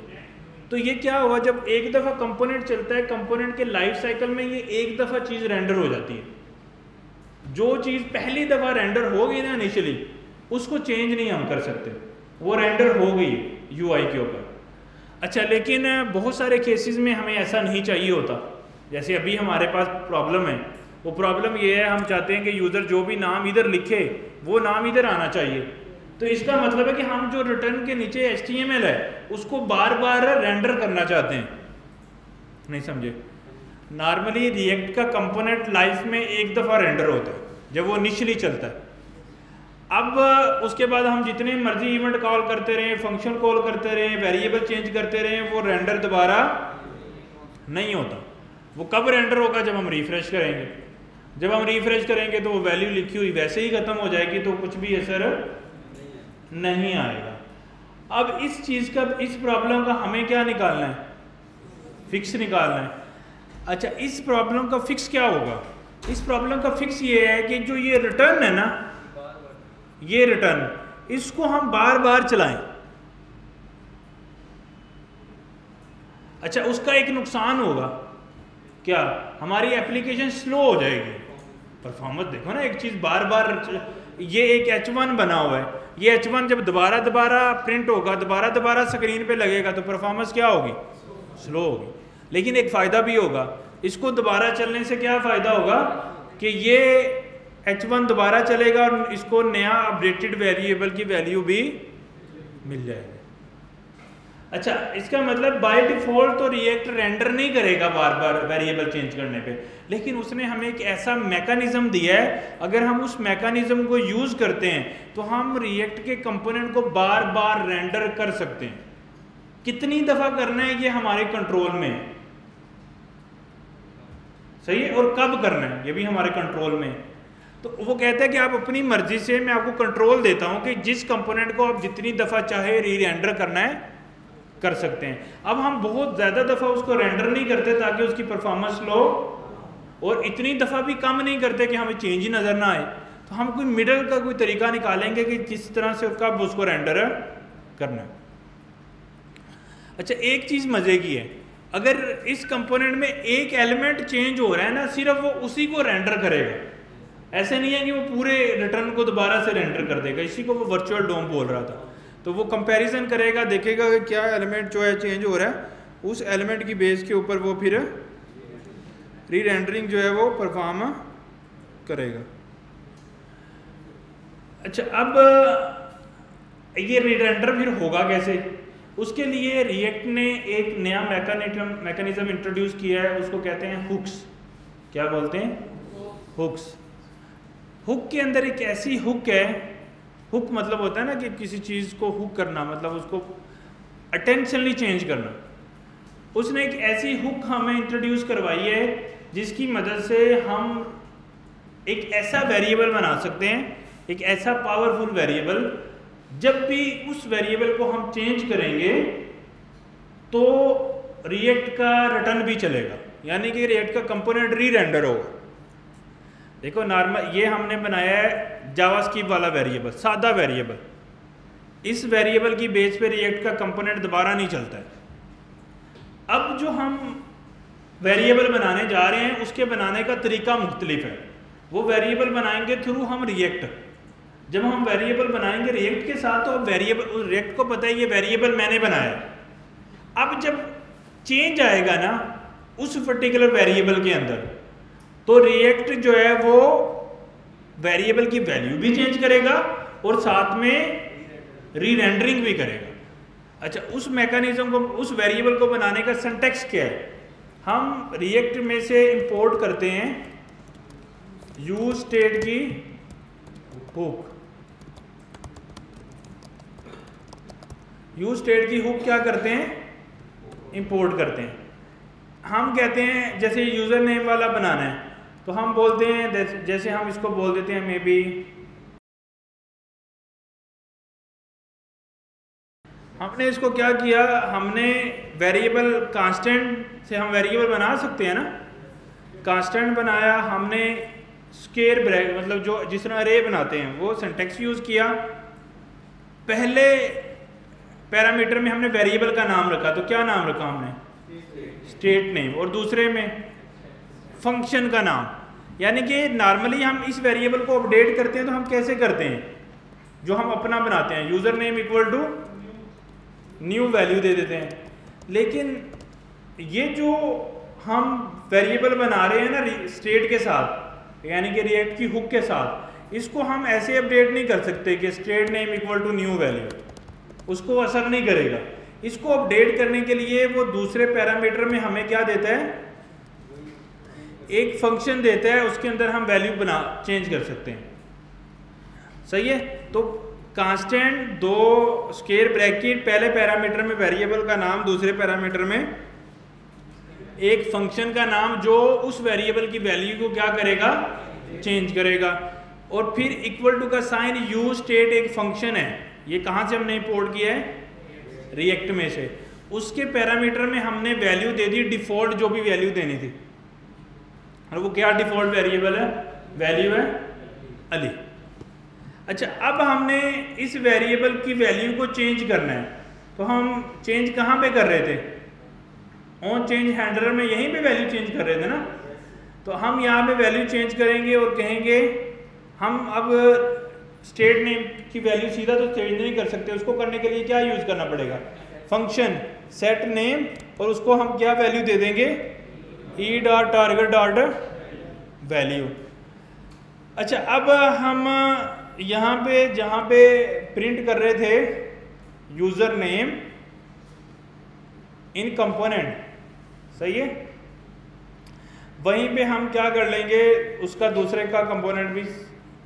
Speaker 1: तो ये क्या हुआ, जब एक दफ़ा कंपोनेंट चलता है कंपोनेंट के लाइफ साइकिल में ये एक दफ़ा चीज़ रेंडर हो जाती है। जो चीज़ पहली दफ़ा रेंडर हो गई ना इनिशियली उसको चेंज नहीं हम कर सकते। वो रेंडर हो गई यूआई के ऊपर। अच्छा लेकिन बहुत सारे केसेस में हमें ऐसा नहीं चाहिए होता। जैसे अभी हमारे पास प्रॉब्लम है। वो प्रॉब्लम ये है, हम चाहते हैं कि यूज़र जो भी नाम इधर लिखे, वो नाम इधर आना चाहिए। तो इसका मतलब है कि हम जो रिटर्न के नीचे एच है, उसको बार बार रेंडर करना चाहते हैं। नहीं समझे? नॉर्मली रिएक्ट का कंपोनेंट लाइफ में एक दफ़ा रेंडर होता है, जब वो निचली चलता है। अब, उसके बाद हम जितने मर्ज़ी इवेंट कॉल करते रहें फ़ंक्शन कॉल करते रहें वेरिएबल चेंज करते रहें, वो रेंडर दोबारा नहीं होता। वो कब रेंडर होगा, जब हम रिफ्रेश करेंगे? जब हम रिफ्रेश करेंगे तो वो वैल्यू लिखी हुई वैसे ही ख़त्म हो जाएगी तो कुछ भी असर नहीं आएगा। अब इस चीज़ का, इस प्रॉब्लम का हमें क्या निकालना है? फिक्स निकालना है। अच्छा इस प्रॉब्लम का फिक्स क्या होगा? इस प्रॉब्लम का फिक्स ये है कि जो ये रिटर्न है ना, ये रिटर्न इसको हम बार बार चलाएँ। अच्छा उसका एक नुकसान होगा। क्या? हमारी एप्लीकेशन स्लो हो जाएगी। परफॉर्मेंस देखो ना एक चीज़ बार बार ये एक एच वन बना हुआ है। ये एच वन जब दोबारा दोबारा प्रिंट होगा दोबारा दोबारा स्क्रीन पे लगेगा तो परफॉर्मेंस क्या होगी? स्लो होगी। लेकिन एक फ़ायदा भी होगा। इसको दोबारा चलने से क्या फ़ायदा होगा कि ये एच वन दोबारा चलेगा और इसको नया अपडेटेड वेरिएबल की वैल्यू भी मिल जाएगी। अच्छा इसका मतलब बाय डिफ़ॉल्ट तो रिएक्ट रेंडर नहीं करेगा बार बार वेरिएबल चेंज करने पे। लेकिन उसने हमें एक ऐसा मैकेनिज्म दिया है, अगर हम उस मैकेनिज्म को यूज़ करते हैं तो हम रिएक्ट के कंपोनेंट को बार बार रेंडर कर सकते हैं। कितनी दफ़ा करना है ये हमारे कंट्रोल में? सही है? और कब करना है ये भी हमारे कंट्रोल में। तो वो कहता है कि आप अपनी मर्ज़ी से मैं आपको कंट्रोल देता हूँ कि जिस कंपोनेंट को आप जितनी दफ़ा चाहे री रेंडर करना है कर सकते हैं। अब हम बहुत ज़्यादा दफ़ा उसको रेंडर नहीं करते ताकि उसकी परफॉर्मेंस लो और इतनी दफ़ा भी कम नहीं करते कि हमें चेंज ही नज़र ना आए। तो हम कोई मिडल का कोई तरीका निकालेंगे कि जिस तरह से कब उसको रेंडर करना अच्छा एक चीज़ मज़े की है। अगर इस कंपोनेंट में एक एलिमेंट चेंज हो रहा है ना, सिर्फ़ वो उसी को रेंडर करेगा। ऐसे नहीं है कि वो पूरे रिटर्न को दोबारा से रेंडर कर देगा। इसी को वो वर्चुअल डोम बोल रहा था।
Speaker 2: तो वो कंपैरिजन करेगा देखेगा कि क्या एलिमेंट जो है चेंज हो रहा है। उस एलिमेंट की बेस के ऊपर वो फिर री रेंडरिंग जो है वो परफॉर्म करेगा।
Speaker 1: अच्छा अब ये रिरेंडर फिर होगा कैसे? उसके लिए रिएक्ट ने एक नया मैकेनिज्म मैकेनिज्म इंट्रोड्यूस किया है उसको कहते हैं हुक्स क्या बोलते हैं? हुक्स हुक के अंदर एक ऐसी हुक है हुक मतलब होता है ना कि किसी चीज़ को हुक करना मतलब उसको अटेंशनली चेंज करना। उसने एक ऐसी हुक हमें इंट्रोड्यूस करवाई है, जिसकी मदद से हम एक ऐसा वेरिएबल बना सकते हैं, एक ऐसा पावरफुल वेरिएबल जब भी उस वेरिएबल को हम चेंज करेंगे तो रिएक्ट का रिटर्न भी चलेगा। यानी कि रिएक्ट का कंपोनेंट री रेंडर होगा। देखो नॉर्मल ये हमने बनाया है जावास्क्रिप्ट वाला वेरिएबल सादा वेरिएबल इस वेरिएबल की बेस पे रिएक्ट का कंपोनेंट दोबारा नहीं चलता है. अब जो हम वेरिएबल बनाने जा रहे हैं, उसके बनाने का तरीका मुख्तलिफ़ है. वो वेरिएबल बनाएँगे थ्रू हम रिएक्ट जब हम वेरिएबल बनाएँगे रिएक्ट के साथ तो वेरिएबल रिएक्ट को पता है ये वेरिएबल मैंने बनाया अब जब चेंज आएगा ना, उस पर्टिकुलर वेरिएबल के अंदर तो रिएक्ट जो है वो वेरिएबल की वैल्यू भी चेंज करेगा और साथ में री रेंडरिंग भी करेगा। अच्छा उस मैकेनिज्म को, उस वेरिएबल को बनाने का सेंटेक्स क्या है? हम रिएक्ट में से इंपोर्ट करते हैं यू स्टेट की हुक यू स्टेट की हुक क्या करते हैं? इंपोर्ट करते हैं। हम कहते हैं, जैसे यूज़र नेम वाला बनाना है। तो हम बोलते हैं, जैसे हम इसको बोल देते हैं मे बी हमने इसको क्या किया, हमने वेरिएबल कांस्टेंट से हम वेरिएबल बना सकते हैं ना? कांस्टेंट बनाया, हमने स्केयर ब्रैक मतलब जो, जिस तरह रे बनाते हैं, वो सेंटेक्स यूज़ किया। पहले पैरामीटर में हमने वेरिएबल का नाम रखा तो क्या नाम रखा हमने? स्टेट नेम और दूसरे में फ़ंक्शन का नाम। यानी कि नॉर्मली हम इस वेरिएबल को अपडेट करते हैं तो हम कैसे करते हैं? जो हम अपना बनाते हैं। User name equal to new value दे देते हैं। लेकिन ये जो हम वेरिएबल बना रहे हैं ना स्टेट के साथ, यानी कि रिएक्ट की हुक के साथ, इसको हम ऐसे अपडेट नहीं कर सकते कि state name equal to new value उसको असर नहीं करेगा। इसको अपडेट करने के लिए वो दूसरे पैरामीटर में हमें क्या देता है? एक फ़ंक्शन देता है, उसके अंदर हम वैल्यू बना चेंज कर सकते हैं। सही है? तो कांस्टेंट दो स्केयर ब्रैकेट पहले पैरामीटर में वेरिएबल का नाम, दूसरे पैरामीटर में एक फ़ंक्शन का नाम जो उस वेरिएबल की वैल्यू को क्या करेगा? चेंज करेगा। और फिर इक्वल टू का साइन यू स्टेट एक फ़ंक्शन है। ये कहाँ से हमने इंपोर्ट किया है? रिएक्ट में से। उसके पैरामीटर में हमने वैल्यू दे दी डिफ़ॉल्ट जो भी वैल्यू देनी थी। और वो क्या डिफ़ॉल्ट वेरिएबल है? वैल्यू है? अली अच्छा अब हमने इस वेरिएबल की वैल्यू को चेंज करना है। तो हम चेंज कहाँ पे कर रहे थे? ऑन चेंज हैंडलर में यहीं पे वैल्यू चेंज कर रहे थे ना? तो हम यहाँ पे वैल्यू चेंज करेंगे और कहेंगे, हम अब स्टेट नेम की वैल्यू सीधा तो चेंज नहीं कर सकते, उसको करने के लिए क्या यूज़ करना पड़ेगा? फ़ंक्शन सेट नेम और उसको हम क्या वैल्यू दे देंगे? E dot target dot value अच्छा अब हम यहाँ पे, जहाँ पे प्रिंट कर रहे थे यूज़र नेम इन कंपोनेंट सही है? वहीं पे हम क्या कर लेंगे, उसका दूसरे का कंपोनेंट भी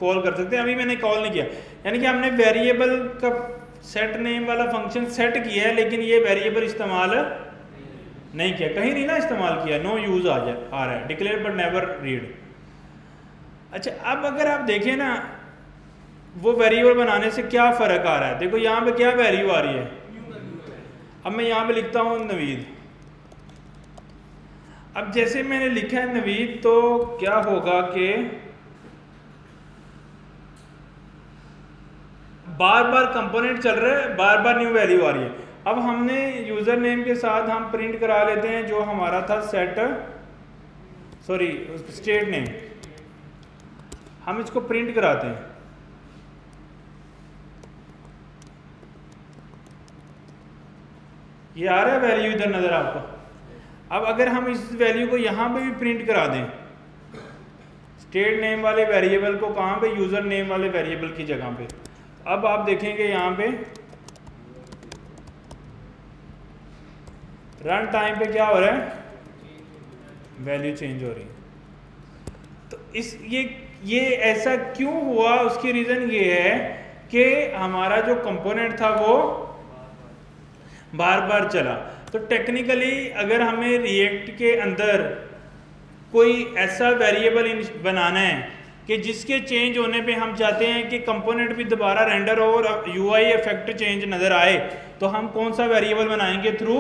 Speaker 1: कॉल कर सकते हैं। अभी मैंने कॉल नहीं किया। यानी कि हमने वेरिएबल का सेट नेम वाला फ़ंक्शन सेट किया है, लेकिन ये वेरिएबल इस्तेमाल नहीं किया, कहीं नहीं ना इस्तेमाल किया नो यूज़ आ जाए आ रहा है डिक्लेयर बट नेवर रीड अच्छा अब अगर आप देखें ना, वो वेरिएबल बनाने से क्या फ़र्क आ रहा है? देखो, यहाँ पे क्या वैल्यू आ रही है? अब मैं यहाँ पे लिखता हूँ नवीद। अब जैसे मैंने लिखा है नवीद तो क्या होगा कि बार बार कंपोनेंट चल रहा है बार बार न्यू वैल्यू आ रही है। अब हमने यूज़र नेम के साथ हम प्रिंट करा लेते हैं, जो हमारा था सेट सॉरी स्टेट नेम हम इसको प्रिंट कराते हैं। ये आ रहा है वैल्यू इधर नज़र आपको? अब अगर हम इस वैल्यू को यहाँ पे भी प्रिंट करा दें स्टेट नेम वाले वेरिएबल को कहाँ पे? यूज़र नेम वाले वेरिएबल की जगह पे। अब आप देखेंगे यहाँ पे रन टाइम पे क्या हो रहा है? वैल्यू चेंज हो रही है। तो इस, ये ये ऐसा क्यों हुआ? उसकी रीज़न ये है कि हमारा जो कंपोनेंट था वो बार बार चला। तो टेक्निकली अगर हमें रिएक्ट के अंदर कोई ऐसा वेरिएबल बनाना है कि जिसके चेंज होने पे हम चाहते हैं कि कंपोनेंट भी दोबारा रेंडर हो और यू आई इफ़ेक्ट चेंज नज़र आए तो हम कौन सा वेरिएबल बनाएँगे? Through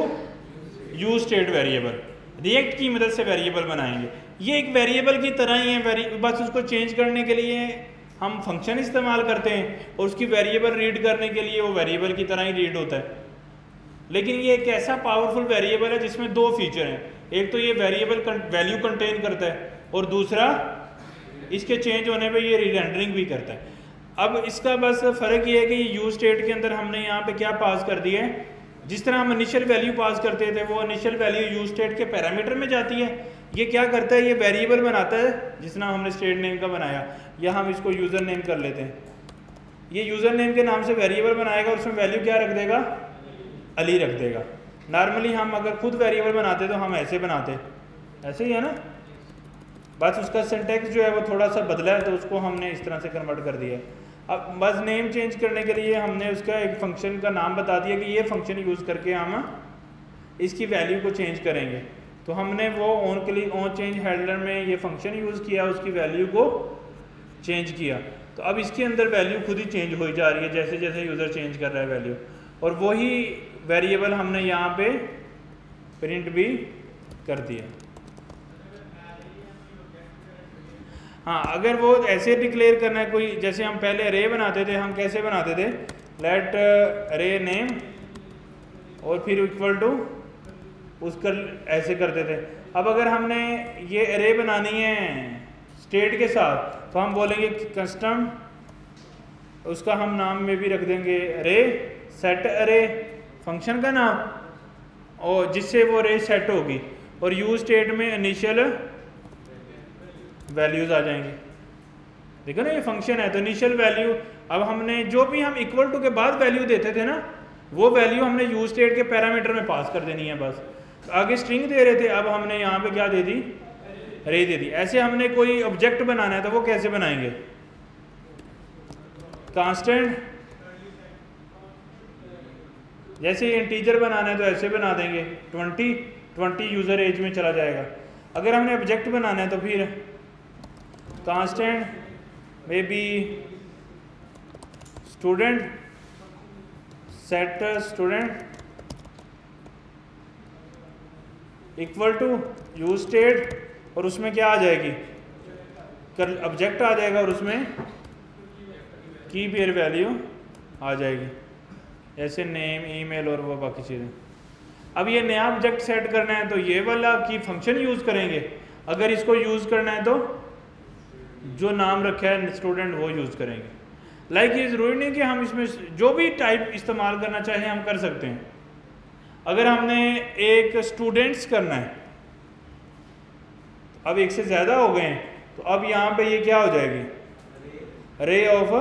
Speaker 1: use state variable React की मदद से वेरिएबल बनाएँगे। ये एक वेरिएबल की तरह ही है बस उसको चेंज करने के लिए हम फ़ंक्शन इस्तेमाल करते हैं और उसकी वेरिएबल रीड करने के लिए वो वेरिएबल की तरह ही रीड होता है। लेकिन ये एक ऐसा पावरफुल वेरिएबल है जिसमें दो फीचर हैं। एक तो ये वेरिएबल वैल्यू कंटेन करता है और दूसरा इसके चेंज होने पे ये रीरेंडरिंग भी करता है। अब इसका बस फ़र्क ये है कि यू स्टेट के अंदर हमने यहाँ पे क्या पास कर दिया है? जिस तरह हम इनिशियल वैल्यू पास करते थे, वो इनिशियल वैल्यू यू स्टेट के पैरामीटर में जाती है। ये क्या करता है? ये वेरिएबल बनाता है जिस तरह हमने स्टेट नेम का बनाया। या हम इसको यूज़र नेम कर लेते हैं। ये यूज़र नेम के नाम से वेरिएबल बनाएगा उसमें वैल्यू क्या रख देगा? अली रख देगा। नॉर्मली हम अगर खुद वेरिएबल बनाते तो हम ऐसे बनाते। ऐसे ही है ना? बस उसका सिंटेक्स जो है वो थोड़ा सा बदला है तो उसको हमने इस तरह से कन्वर्ट कर दिया अब बस नेम चेंज करने के लिए हमने उसका एक फ़ंक्शन का नाम बता दिया कि ये फ़ंक्शन यूज़ करके हम इसकी वैल्यू को चेंज करेंगे। तो हमने वो on click on change handler में ये फ़ंक्शन यूज़ किया, उसकी वैल्यू को चेंज किया। तो अब इसके अंदर वैल्यू खुद ही चेंज हो जा रही है, जैसे जैसे यूज़र चेंज कर रहा है वैल्यू और वही वेरिएबल हमने यहाँ पे प्रिंट भी कर दिया। हाँ अगर वो ऐसे डिक्लेयर करना है, कोई जैसे हम पहले रे बनाते थे, हम कैसे बनाते थे? लेट रे नेम और फिर इक्वल टू उसका ऐसे करते थे। अब अगर हमने ये अरे बनानी है स्टेट के साथ तो हम बोलेंगे कस्टम उसका हम नाम में भी रख देंगे रे सेट अरे फ़ंक्शन का नाम, और जिससे वो रे सेट होगी। और यू स्टेट में इनिशियल वैल्यूज़ आ जाएँगे। देखो ना, ये फ़ंक्शन है तो इनिशियल वैल्यू अब हमने जो भी हम इक्वल टू के बाद वैल्यू देते थे ना, वो वैल्यू हमने यूज़ स्टेट के पैरामीटर में पास कर देनी है बस। आगे स्ट्रिंग दे रहे थे, अब हमने यहाँ पे क्या दे दी? रे दे दी। ऐसे हमने कोई ऑब्जेक्ट बनाना है तो वो कैसे बनाएँगे? कांस्टेंट जैसे इंटीजर बनाना है तो ऐसे बना देंगे। ट्वेंटी ट्वेंटी यूज़र एज में चला जाएगा। अगर हमने ऑब्जेक्ट बनाना है तो फिर constant may be student set student equal to use state और उसमें क्या आ जाएगी? कर ऑब्जेक्ट आ जाएगा और उसमें की पेयर वैल्यू आ जाएगी। ऐसे नेम ईमेल और वो बाकी चीज़ें। अब ये नया ऑब्जेक्ट सेट करना है तो ये वाला की फ़ंक्शन यूज़ करेंगे। अगर इसको यूज़ करना है तो जो नाम रखा है स्टूडेंट वो यूज़ करेंगे। लाइक ये ज़रूरी नहीं कि हम इसमें जो भी टाइप इस्तेमाल करना चाहें हम कर सकते हैं। अगर हमने एक स्टूडेंट्स करना है अब एक से ज़्यादा हो गए हैं तो अब यहाँ पे ये क्या हो जाएगी? रे ऑफ़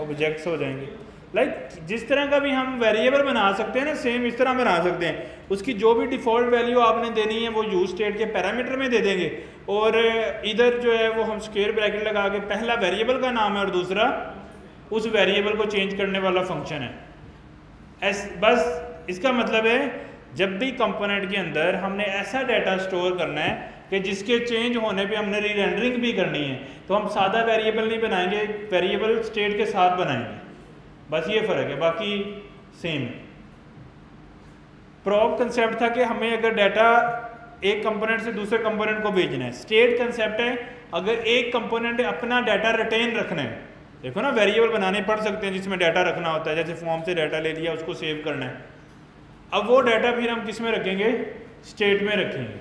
Speaker 1: ऑब्जेक्ट्स हो जाएँगे। लाइक जिस तरह का भी हम वेरिएबल बना सकते हैं ना सेम इस तरह बना सकते हैं। उसकी जो भी डिफ़ॉल्ट वैल्यू आपने देनी है, वो यूज़ स्टेट के पैरामीटर में दे देंगे। और इधर जो है, वो हम स्केयर ब्रैकेट लगा के पहला वेरिएबल का नाम है और दूसरा उस वेरिएबल को चेंज करने वाला फ़ंक्शन है। एस बस इसका मतलब है, जब भी कंपोनेंट के अंदर हमने ऐसा डाटा स्टोर करना है कि जिसके चेंज होने पे हमने री भी करनी है तो हम सादा वेरिएबल नहीं बनाएँगे वेरिएबल स्टेट के साथ बनाएँगे। बस ये फ़र्क है, बाकी सेम है प्रॉप कंसेप्ट था कि हमें अगर डाटा एक कंपोनेंट से दूसरे कंपोनेंट को भेजना है। स्टेट कंसेप्ट है, अगर एक कंपोनेंट अपना डाटा रिटेन रखना है। देखो ना वेरिएबल बनाने पड़ सकते हैं जिसमें डाटा रखना होता है, जैसे फॉर्म से डाटा ले लिया, उसको सेव करना है। अब वो डाटा फिर हम किसमें रखेंगे? स्टेट में रखेंगे।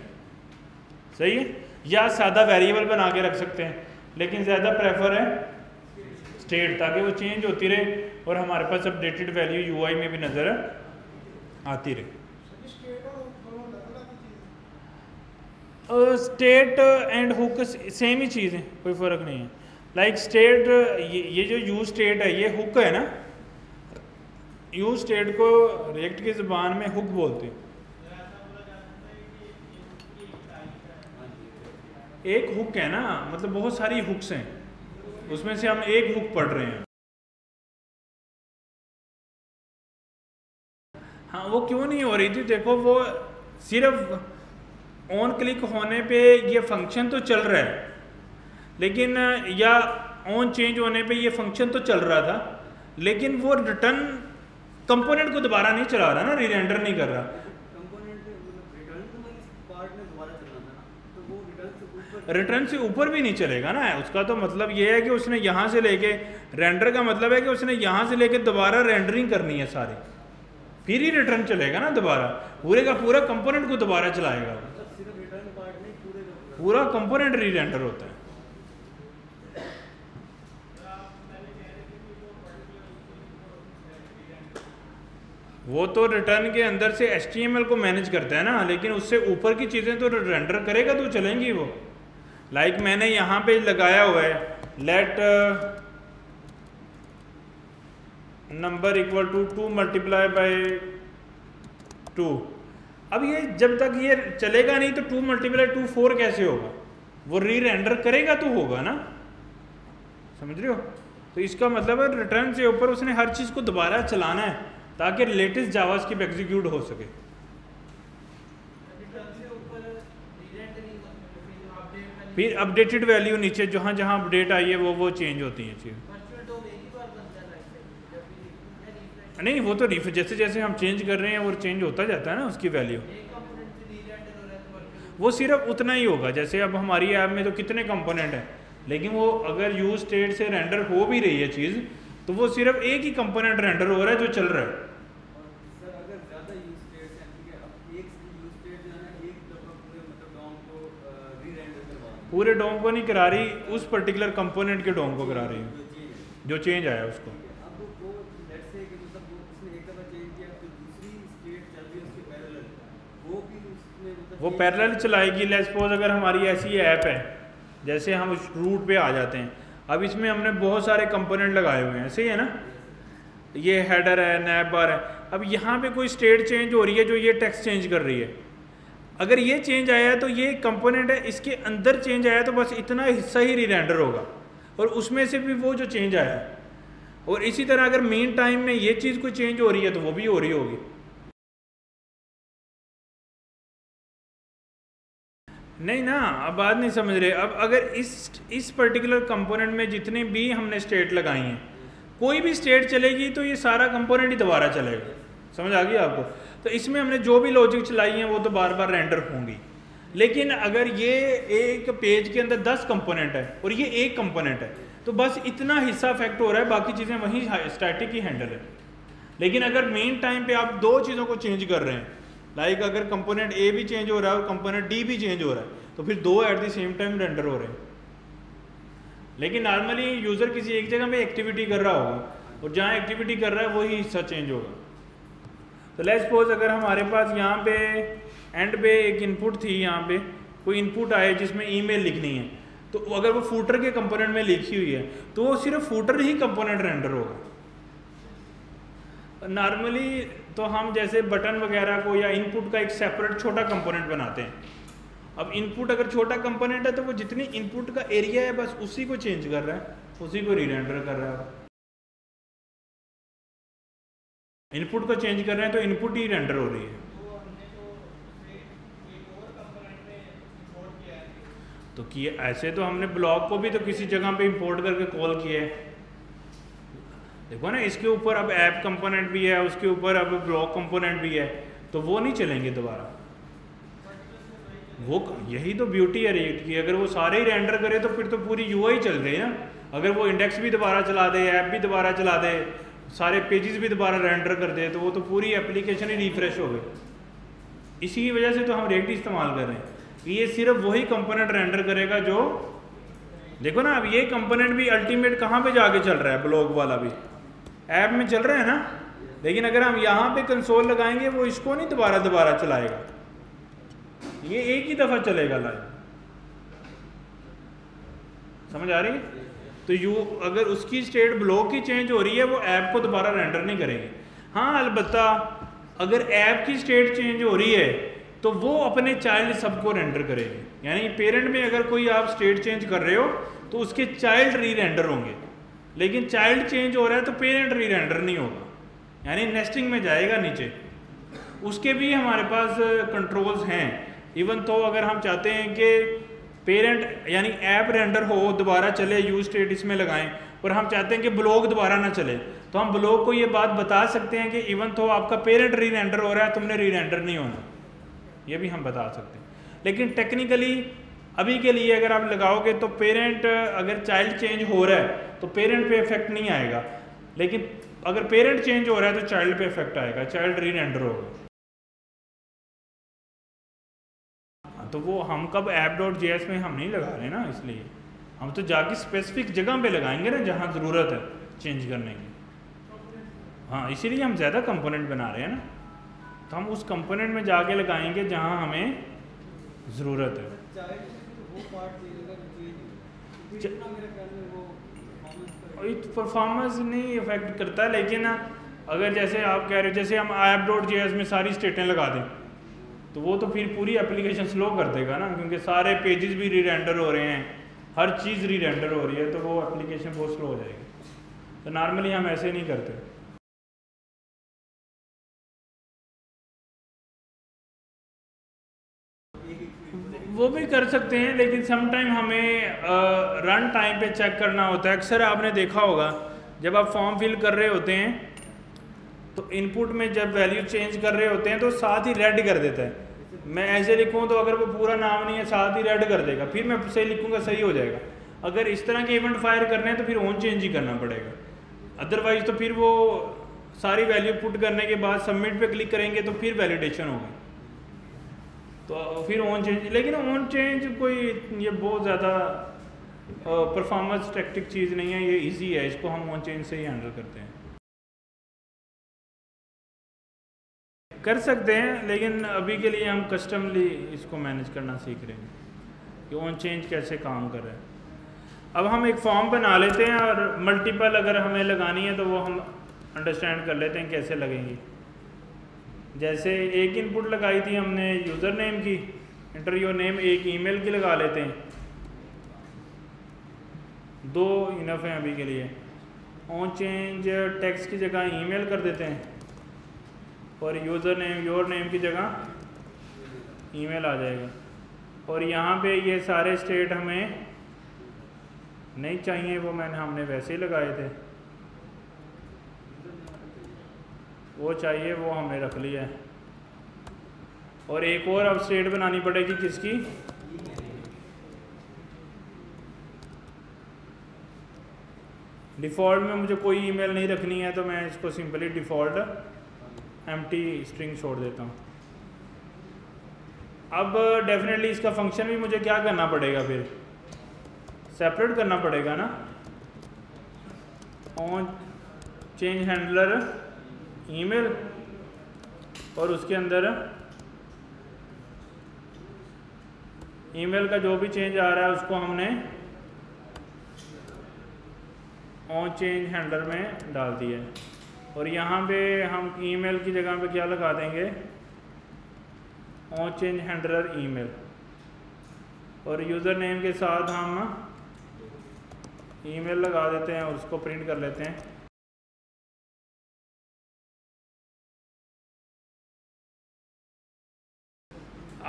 Speaker 1: सही है? या सादा वेरिएबल बना के रख सकते हैं, लेकिन ज़्यादा प्रेफर है स्टेट ताकि वो चेंज होती रहे और हमारे पास अपडेटेड वैल्यू यूआई में भी नज़र
Speaker 2: आती रहे।
Speaker 1: स्टेट एंड हुक सेम ही चीज़ है कोई फ़र्क नहीं है। लाइक like स्टेट ये, जो यू स्टेट है ये हुक है ना? यू स्टेट को रिएक्ट की ज़बान में हुक बोलते हैं। एक हुक है ना? मतलब बहुत सारी हुक्स हैं। उसमें से हम एक बुक पढ़ रहे हैं। हाँ वो क्यों नहीं हो रही थी? देखो, वो सिर्फ़ ऑन क्लिक होने पे ये फ़ंक्शन तो चल रहा है। लेकिन, या ऑन चेंज होने पे ये फ़ंक्शन तो चल रहा था। लेकिन वो रिटर्न कंपोनेंट को दोबारा नहीं चला रहा ना रीरेंडर नहीं कर रहा। रिटर्न से ऊपर भी नहीं चलेगा ना। उसका तो मतलब ये है कि उसने यहाँ से लेके रेंडर का मतलब है कि उसने यहाँ से लेके दोबारा रेंडरिंग करनी है सारी। फिर ही रिटर्न चलेगा ना दोबारा। पूरे का पूरा कंपोनेंट को दोबारा चलाएगा। पूरा कंपोनेंट री रेंडर होता है। वो तो रिटर्न के अंदर से एच को मैनेज करता है ना, लेकिन उससे ऊपर की चीज़ें तो रेंडर करेगा तो चलेंगी वो। लाइक like मैंने यहाँ पे लगाया हुआ है let number equal to two multiply by two अब ये जब तक ये चलेगा नहीं तो टू मल्टीप्लाई टू फोर कैसे होगा? वो री रेंडर करेगा तो होगा ना? समझ रहे हो? तो इसका मतलब है रिटर्न से ऊपर उसने हर चीज़ को दोबारा चलाना है, ताकि लेटेस्ट जावास्क्रिप्ट एग्जीक्यूट हो सके। फिर अपडेटेड वैल्यू नीचे, जहाँ जहाँ अपडेट आई है, वो वो चेंज होती हैं चीज़। नहीं, वो तो रिफ जैसे जैसे हम चेंज कर रहे हैं, वो चेंज होता जाता है ना उसकी वैल्यू वो सिर्फ़ उतना ही होगा, जैसे अब हमारी ऐप में तो कितने कंपोनेंट हैं। लेकिन वो अगर यूज़ स्टेट से रेंडर हो भी रही है चीज़ तो वो सिर्फ़ एक ही कंपोनेंट रेंडर हो रहा है जो चल रहा है। पूरे डोम को नहीं करा रही उस पर्टिकुलर कंपोनेंट के डोम को करा रही हूँ। जो चेंज आया उसको। वो पैरेलल चलाएगी लेट सपोज़ अगर हमारी ऐसी ऐप है जैसे हम उस रूट पे आ जाते हैं। अब इसमें हमने बहुत सारे कंपोनेंट लगाए हुए हैं सही है ना? ये हेडर है नैप बार है। अब यहाँ पे कोई स्टेट चेंज हो रही है जो ये टेक्स्ट चेंज कर रही है। अगर ये चेंज आया तो ये कंपोनेंट है, इसके अंदर चेंज आया तो बस इतना हिस्सा ही रीरेंडर होगा। और उसमें से भी वो जो चेंज आया। और इसी तरह अगर मेन टाइम में ये चीज़ कोई चेंज हो रही है तो वो भी हो रही होगी। नहीं ना अब बात नहीं समझ रहे। अब अगर इस इस पर्टिकुलर कंपोनेंट में जितने भी हमने स्टेट लगाई हैं, कोई भी स्टेट चलेगी तो ये सारा कंपोनेंट ही दोबारा चलेगा। समझ आ गई आपको? तो इसमें हमने जो भी लॉजिक चलाई हैं, वो तो बार बार रेंडर होंगी। लेकिन अगर ये एक पेज के अंदर दस कंपोनेंट है और ये एक कंपोनेंट है तो बस इतना हिस्सा अफेक्ट हो रहा है, बाकी चीज़ें वहीं स्टैटिक ही हैंडल है। लेकिन अगर मेन टाइम पे आप दो चीज़ों को चेंज कर रहे हैं लाइक अगर कंपोनेंट ए भी चेंज हो रहा है और कंपोनेंट डी भी चेंज हो रहा है तो फिर दो at the same time render हो रहे हैं। लेकिन नॉर्मली यूज़र किसी एक जगह पे एक्टिविटी कर रहा होगा और जहाँ एक्टिविटी कर रहा है, वही हिस्सा चेंज होगा। तो लेट सपोज़ अगर हमारे पास यहाँ पे एंड पे एक इनपुट थी, यहाँ पे कोई इनपुट आए जिसमें ईमेल लिखनी है तो अगर वो फूटर के कंपोनेंट में लिखी हुई है तो वो सिर्फ़ फूटर ही कंपोनेंट रेंडर होगा। नॉर्मली तो हम जैसे बटन वगैरह को या इनपुट का एक सेपरेट छोटा कंपोनेंट बनाते हैं। अब इनपुट अगर छोटा कंपोनेंट है तो वो जितनी इनपुट का एरिया है, बस उसी को चेंज कर रहा है, उसी को रीरेंडर कर रहा है। इनपुट को चेंज कर रहे हैं तो इनपुट ही रेंडर हो रही है। तो किए ऐसे तो हमने ब्लॉक को भी तो किसी जगह पे इंपोर्ट करके कॉल किया है। देखो ना, इसके ऊपर अब ऐप कंपोनेंट भी है, उसके ऊपर अब ब्लॉक कंपोनेंट भी है तो वो नहीं चलेंगे दोबारा। वो यही तो ब्यूटी है रेट की अगर वो सारे ही रेंडर करे तो फिर तो पूरी यू ही चल रही है ना। अगर वो इंडेक्स भी दोबारा चला दे ऐप भी दोबारा चला दे सारे पेजेस भी दोबारा रेंडर कर दे तो वो तो पूरी एप्लीकेशन ही रिफ्रेश हो गई। इसी की वजह से तो हम रेट इस्तेमाल कर रहे हैं। ये सिर्फ़ वही कंपोनेंट रेंडर करेगा जो, देखो ना, अब ये कंपोनेंट भी अल्टीमेट कहाँ पे जाके चल रहा है ब्लॉग वाला भी। ऐप में चल रहा है ना? लेकिन अगर हम यहाँ पे कंसोल लगाएँगे, वो इसको नहीं दोबारा दोबारा चलाएगा। ये एक ही दफ़ा चलेगा लाइव समझ आ रही है? तो यू, अगर उसकी स्टेट ब्लॉक की चेंज हो रही है, वो ऐप को दोबारा रेंडर नहीं करेगी। हाँ अलबत् अगर ऐप की स्टेट चेंज हो रही है तो वो अपने चाइल्ड सबको रेंडर करेगी। यानी पेरेंट में अगर कोई आप स्टेट चेंज कर रहे हो तो उसके चाइल्ड री रेंडर होंगे। लेकिन चाइल्ड चेंज हो रहा है तो पेरेंट री रेंडर नहीं होगा। यानी नेस्टिंग में जाएगा नीचे। उसके भी हमारे पास कंट्रोल्स हैं। इवन तो अगर हम चाहते हैं कि पेरेंट यानी ऐप रेंडर हो, दोबारा चले यू स्टेट इसमें लगाएँ, और हम चाहते हैं कि ब्लॉग दोबारा ना चले। तो हम ब्लॉग को ये बात बता सकते हैं कि इवन तो आपका पेरेंट री रेंडर हो रहा है, तुमने री रेंडर नहीं होना। ये भी हम बता सकते हैं। लेकिन टेक्निकली अभी के लिए अगर आप लगाओगे तो पेरेंट, अगर चाइल्ड चेंज हो रहा है तो पेरेंट पे इफ़ेक्ट नहीं आएगा। लेकिन अगर पेरेंट चेंज हो रहा है तो चाइल्ड पे इफ़ेक्ट आएगा चाइल्ड री रेंडर होगा। तो वो हम कब ऐप डॉट जे में हम नहीं लगा रहे ना, इसलिए। हम तो जाके स्पेसिफिक जगह पे लगाएँगे ना जहाँ ज़रूरत है चेंज करने की। हाँ इसीलिए हम ज़्यादा कंपोनेंट बना रहे हैं ना। तो हम उस कंपोनेंट में जाके लगाएँगे जहाँ हमें ज़रूरत है। परफॉर्मेंस नहीं इफ़ेक्ट करता, लेकिन अगर जैसे आप कह रहे हो, जैसे हम ऐप डॉट जे में सारी स्टेटें लगा दें। तो वो तो फिर पूरी एप्लीकेशन स्लो कर देगा ना, क्योंकि सारे पेजेस भी री रेंडर हो रहे हैं। हर चीज़ री रेंडर हो रही है तो वो एप्लीकेशन बहुत स्लो हो जाएगी। तो नॉर्मली हम ऐसे नहीं करते। वो भी कर सकते हैं, लेकिन समटाइम हमें रन टाइम पे चेक करना होता है। अक्सर आपने देखा होगा, जब आप फॉर्म फिल कर रहे होते हैं तो इनपुट में जब वैल्यू चेंज कर रहे होते हैं तो साथ ही रेड कर देता है। मैं ऐसे लिखूँ तो अगर वो पूरा नाम नहीं है, साथ ही रेड कर देगा। फिर मैं सही लिखूँगा, सही हो जाएगा। अगर इस तरह के इवेंट फायर करने हैं तो फिर ऑन चेंज ही करना पड़ेगा। अदरवाइज़ तो फिर वो सारी वैल्यू पुट करने के बाद सबमिट पे क्लिक करेंगे तो फिर वैलिडेशन होगी। तो फिर ऑन चेंज लेकिन ऑन चेंज कोई ये बहुत ज़्यादा परफॉर्मेंस टेक्टिक चीज़ नहीं है, ये इजी है। इसको हम ऑन चेंज से ही हैंडल करते हैं। कर सकते हैं, लेकिन अभी के लिए हम कस्टमली इसको मैनेज करना सीख रहे हैं कि ऑन चेंज कैसे काम कर रहे हैं। अब हम एक फॉर्म बना लेते हैं और मल्टीपल अगर हमें लगानी है तो वो हम अंडरस्टैंड कर लेते हैं कैसे लगेंगी। जैसे एक इनपुट लगाई थी हमने यूज़र नेम की इंटर योर नेम एक ईमेल की लगा लेते हैं। दो इनफ हैं अभी के लिए। ऑन चेंज टैक्स की जगह ईमेल कर देते हैं। और यूज़र नेम योर नेम की जगह ईमेल आ जाएगा। और यहाँ पे ये सारे स्टेट हमें नहीं चाहिए, वो मैंने हमने वैसे ही लगाए थे। वो चाहिए, वो हमने रख लिया है। और एक और अब स्टेट बनानी पड़ेगी किसकी? डिफ़ॉल्ट में मुझे कोई ईमेल नहीं रखनी है तो मैं इसको सिंपली डिफ़ॉल्ट एम्प्टी स्ट्रिंग छोड़ देता हूँ। अब डेफिनेटली इसका फ़ंक्शन भी मुझे क्या करना पड़ेगा फिर? सेपरेट करना पड़ेगा ना? ऑन चेंज हैंडलर ईमेल और उसके अंदर ईमेल का जो भी चेंज आ रहा है, उसको हमने ऑन चेंज हैंडलर में डाल दिया है। और यहाँ पे हम ईमेल की जगह पे क्या लगा देंगे? ऑन चेंज हैंडलर ईमेल और यूज़र नेम के साथ हम ईमेल लगा देते हैं और उसको प्रिंट कर लेते हैं।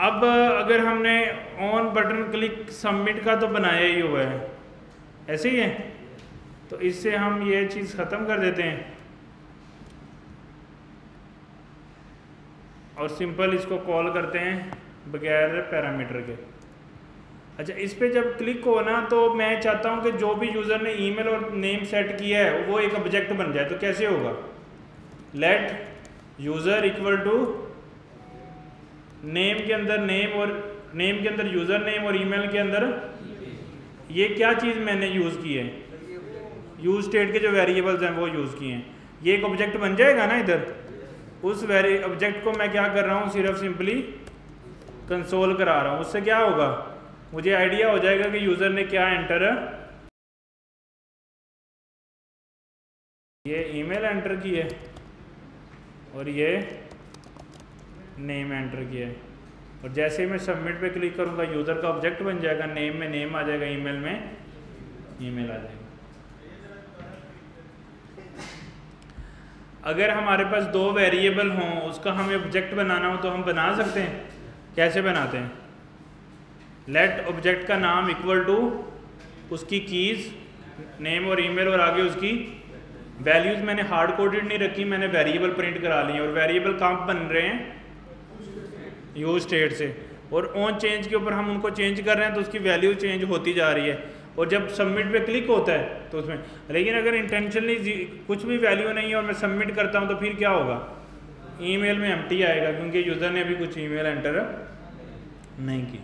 Speaker 1: अब अगर हमने ऑन बटन क्लिक सबमिट का तो बनाया ही हुआ है। ऐसे ही है? तो इससे हम ये चीज़ ख़त्म कर देते हैं। और सिंपल इसको कॉल करते हैं बगैर पैरामीटर के। अच्छा इस पर जब क्लिक हो ना तो मैं चाहता हूँ कि जो भी यूज़र ने ईमेल और नेम सेट किया है, वो एक ऑब्जेक्ट बन जाए तो कैसे होगा? Let user equal to name के अंदर नेम और नेम के अंदर यूज़र नेम और ईमेल के अंदर ये क्या चीज़ मैंने यूज़ की है? यूज़ स्टेट के जो वेरिएबल्स हैं, वो यूज़ किए हैं। ये एक ऑब्जेक्ट बन जाएगा ना इधर? उस वेरी ऑब्जेक्ट को मैं क्या कर रहा हूँ? सिर्फ़ सिंपली कंसोल करा रहा हूँ। उससे क्या होगा? मुझे आइडिया हो जाएगा कि यूज़र ने क्या एंटर ये ईमेल एंटर की है और ये नेम एंटर किया है। और जैसे ही मैं सबमिट पे क्लिक करूँगा यूज़र का ऑब्जेक्ट बन जाएगा नेम में नेम आ जाएगा ईमेल में ईमेल आ जाएगा। अगर हमारे पास दो वेरिएबल हों, उसका हमें ऑब्जेक्ट बनाना हो तो हम बना सकते हैं? कैसे बनाते हैं? लेट ऑब्जेक्ट का नाम इक्वल टू उसकी कीज़ नेम और ईमेल और आगे उसकी वैल्यूज़ मैंने हार्ड कोडेड नहीं रखी, मैंने वेरिएबल प्रिंट करा ली और वेरिएबल कहाँ बन रहे हैं? यूज़ स्टेट से। और ऑन चेंज के ऊपर हम उनको चेंज कर रहे हैं तो उसकी वैल्यू चेंज होती जा रही है। और जब सबमिट पे क्लिक होता है तो उसमें। लेकिन अगर इंटेंशनली कुछ भी वैल्यू नहीं है और मैं सबमिट करता हूँ तो फिर क्या होगा? ईमेल में एमटी आएगा, क्योंकि यूज़र ने अभी कुछ ईमेल एंटर नहीं की।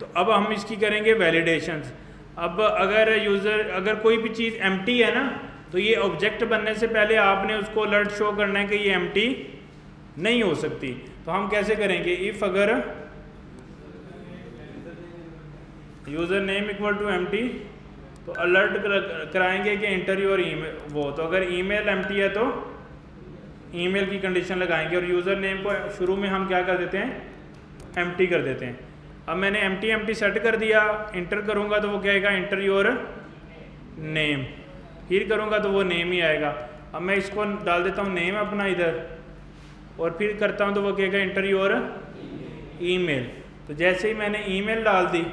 Speaker 1: तो अब हम इसकी करेंगे वैलिडेशन अब अगर यूज़र अगर कोई भी चीज़ एमटी है ना तो ये ऑब्जेक्ट बनने से पहले आपने उसको अलर्ट शो करना है कि ये एमटी नहीं हो सकती। तो हम कैसे करेंगे? इफ़ अगर user name equal to M तो अलर्ट कराएँगे कि इंटरव्यू और ईमेल वो तो अगर ईमेल एम है तो ईमेल की कंडीशन लगाएँगे और यूज़र नेम को शुरू में हम क्या कर देते हैं? एम कर देते हैं। अब मैंने M T M T set कर दिया इंटर करूँगा तो वो कहेगा इंटर योर नेम फिर करूँगा तो वो नेम ही आएगा। अब मैं इसको डाल देता हूँ नेम अपना इधर, और फिर करता हूँ तो वो कहेगा इंटर योर ईमेल तो जैसे ही मैंने ईमेल डाल दी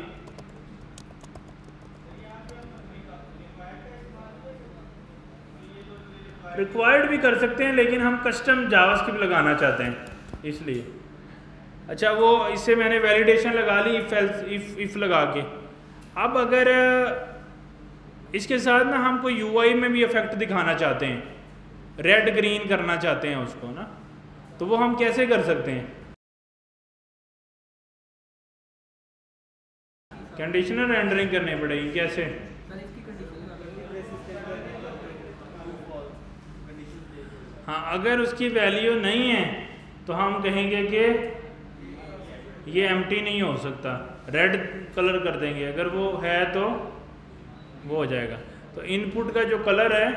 Speaker 1: रिक्वायर्ड भी कर सकते हैं, लेकिन हम कस्टम जावास्क्रिप्ट लगाना चाहते हैं, इसलिए। अच्छा वो इससे मैंने वैलिडेशन लगा ली इफ़ इफ़ इफ़ लगा के। अब अगर, इसके साथ ना हम कोई यूआई में भी इफ़ेक्ट दिखाना चाहते हैं रेड ग्रीन करना चाहते हैं उसको ना तो वो हम कैसे कर सकते हैं? कंडीशनर रेंडरिंग करनी पड़ेगी, कैसे? हाँ अगर उसकी वैल्यू नहीं है तो हम कहेंगे कि ये एमटी नहीं हो सकता। रेड कलर कर देंगे। अगर वो है तो वो हो जाएगा। तो इनपुट का जो कलर है,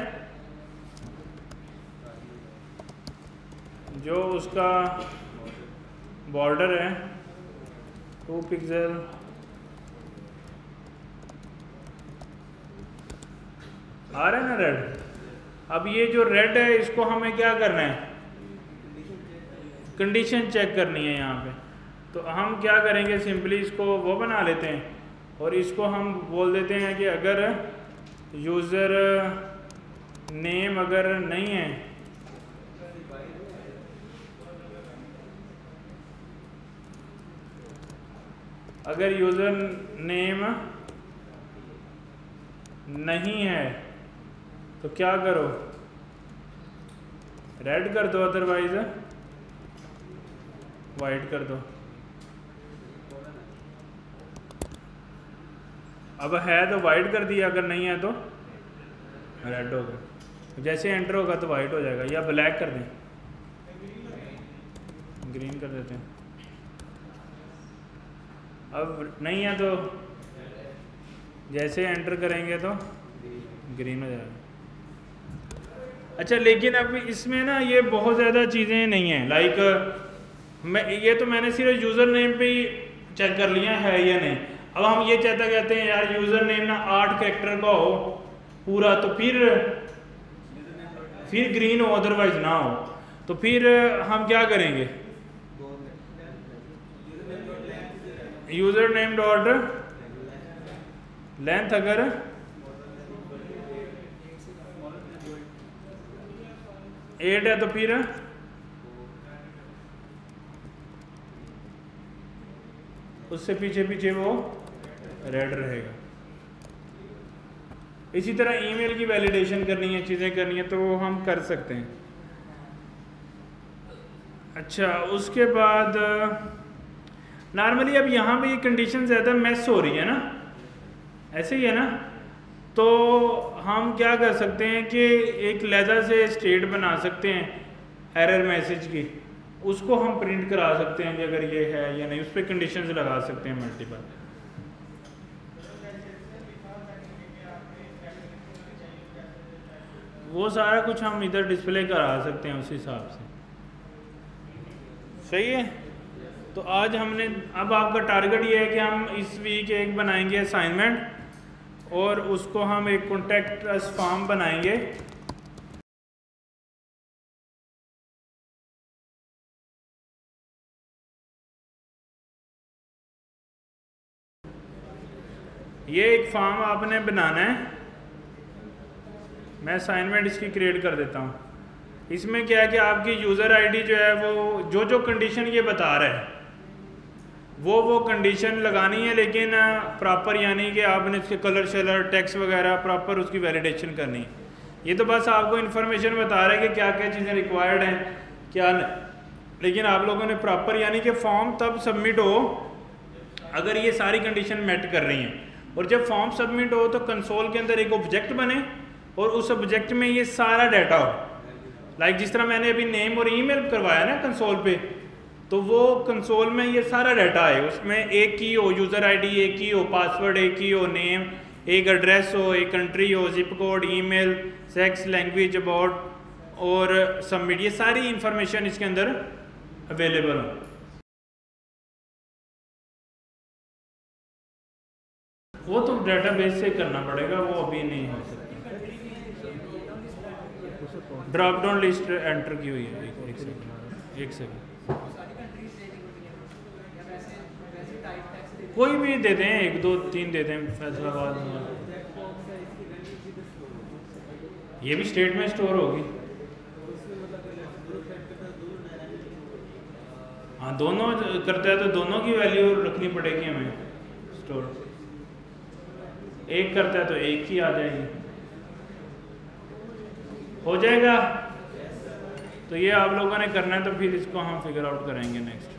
Speaker 1: जो उसका बॉर्डर है टू पिक्सल आ रहा है ना रेड अब ये जो रेड है, इसको हमें क्या करना है? कंडीशन चेक करनी है यहाँ पे। तो हम क्या करेंगे? सिंपली इसको वो बना लेते हैं और इसको हम बोल देते हैं कि अगर यूज़र नेम अगर नहीं है, अगर यूज़र नेम नहीं है तो क्या करो? रेड कर दो अदरवाइज़ वाइट कर दो। अब है तो वाइट कर दिया, अगर नहीं है तो रेड होगा जैसे एंटर होगा तो वाइट हो जाएगा, या ब्लैक कर दें। ग्रीन कर देते हैं। अब नहीं है तो जैसे एंटर करेंगे तो ग्रीन हो जाएगा। अच्छा लेकिन अब इसमें ना ये बहुत ज़्यादा चीज़ें नहीं हैं। लाइक मैं, ये तो मैंने सिर्फ़ यूज़र नेम पे ही चेक कर लिया है या नहीं। अब हम ये चाहता कहते हैं, यार यूज़र नेम ना आठ करेक्टर का हो, पूरा तो फिर फिर ग्रीन हो अदरवाइज़ ना हो। तो फिर हम क्या करेंगे? यूज़र नेम डॉट लेंथ अगर एट है तो फिर? उससे पीछे पीछे वो रेड रहेगा। इसी तरह ईमेल की वैलिडेशन करनी है, चीज़ें करनी है तो वो हम कर सकते हैं। अच्छा उसके बाद नॉर्मली अब यहाँ पे ये कंडीशन ज़्यादा मैस हो रही है ना? ऐसे ही है ना? तो हम क्या कर सकते हैं कि एक लहजा से स्टेट बना सकते हैं एरर मैसेज की। उसको हम प्रिंट करा सकते हैं कि अगर ये है या नहीं, उस पर कंडीशन लगा सकते हैं मल्टीपल वो सारा कुछ हम इधर डिस्प्ले करा सकते हैं उस हिसाब से। सही है? तो आज हमने, अब आपका टारगेट ये है कि हम इस वीक एक बनाएँगे असाइनमेंट और उसको हम एक कॉन्टेक्ट फॉर्म बनाएँगे। ये एक फॉर्म आपने बनाना है। मैं असाइनमेंट इसकी क्रिएट कर देता हूँ। इसमें क्या है कि आपकी यूज़र आईडी जो है वो जो जो कंडीशन ये बता रहा है वो वो कंडीशन लगानी है, लेकिन प्रॉपर यानी कि आपने इसके कलर शलर टैक्स वगैरह प्रॉपर उसकी वैलिडेशन करनी है। ये तो बस आपको इन्फॉर्मेशन बता रहा है कि क्या क्या चीज़ें रिक्वायर्ड हैं, क्या नहीं लेकिन आप लोगों ने प्रॉपर यानी कि फॉर्म तब सबमिट हो अगर ये सारी कंडीशन मेट कर रही हैं। और जब फॉर्म सबमिट हो तो कंसोल के अंदर एक ऑब्जेक्ट बने और उस ऑब्जेक्ट में ये सारा डाटा हो। लाइक like जिस तरह मैंने अभी नेम और ईमेल करवाया ना कंसोल पे तो वो कंसोल में ये सारा डाटा है। उसमें एक ही हो यूज़र आईडी एक ही हो पासवर्ड एक ही हो नेम एक एड्रेस हो, एक कंट्री हो zip code email sex language about और सबमिट ये सारी इंफॉर्मेशन इसके अंदर अवेलेबल हो। वो तो डेटाबेस से करना पड़ेगा, वो अभी नहीं हो सकता। ड्रॉप डाउन लिस्ट एंटर की हुई है, एक सेकंड एक सेकंड कोई भी दे दें, एक, दो, तीन दे दें, फैसलाबाद ये भी स्टेट में स्टोर होगी। हाँ दोनों करते हैं तो दोनों की वैल्यू रखनी पड़ेगी हमें स्टोर एक करता है तो एक ही आ जाएगी। हो जाएगा? तो ये आप लोगों ने करना है तो फिर इसको हम फिगर आउट करेंगे नेक्स्ट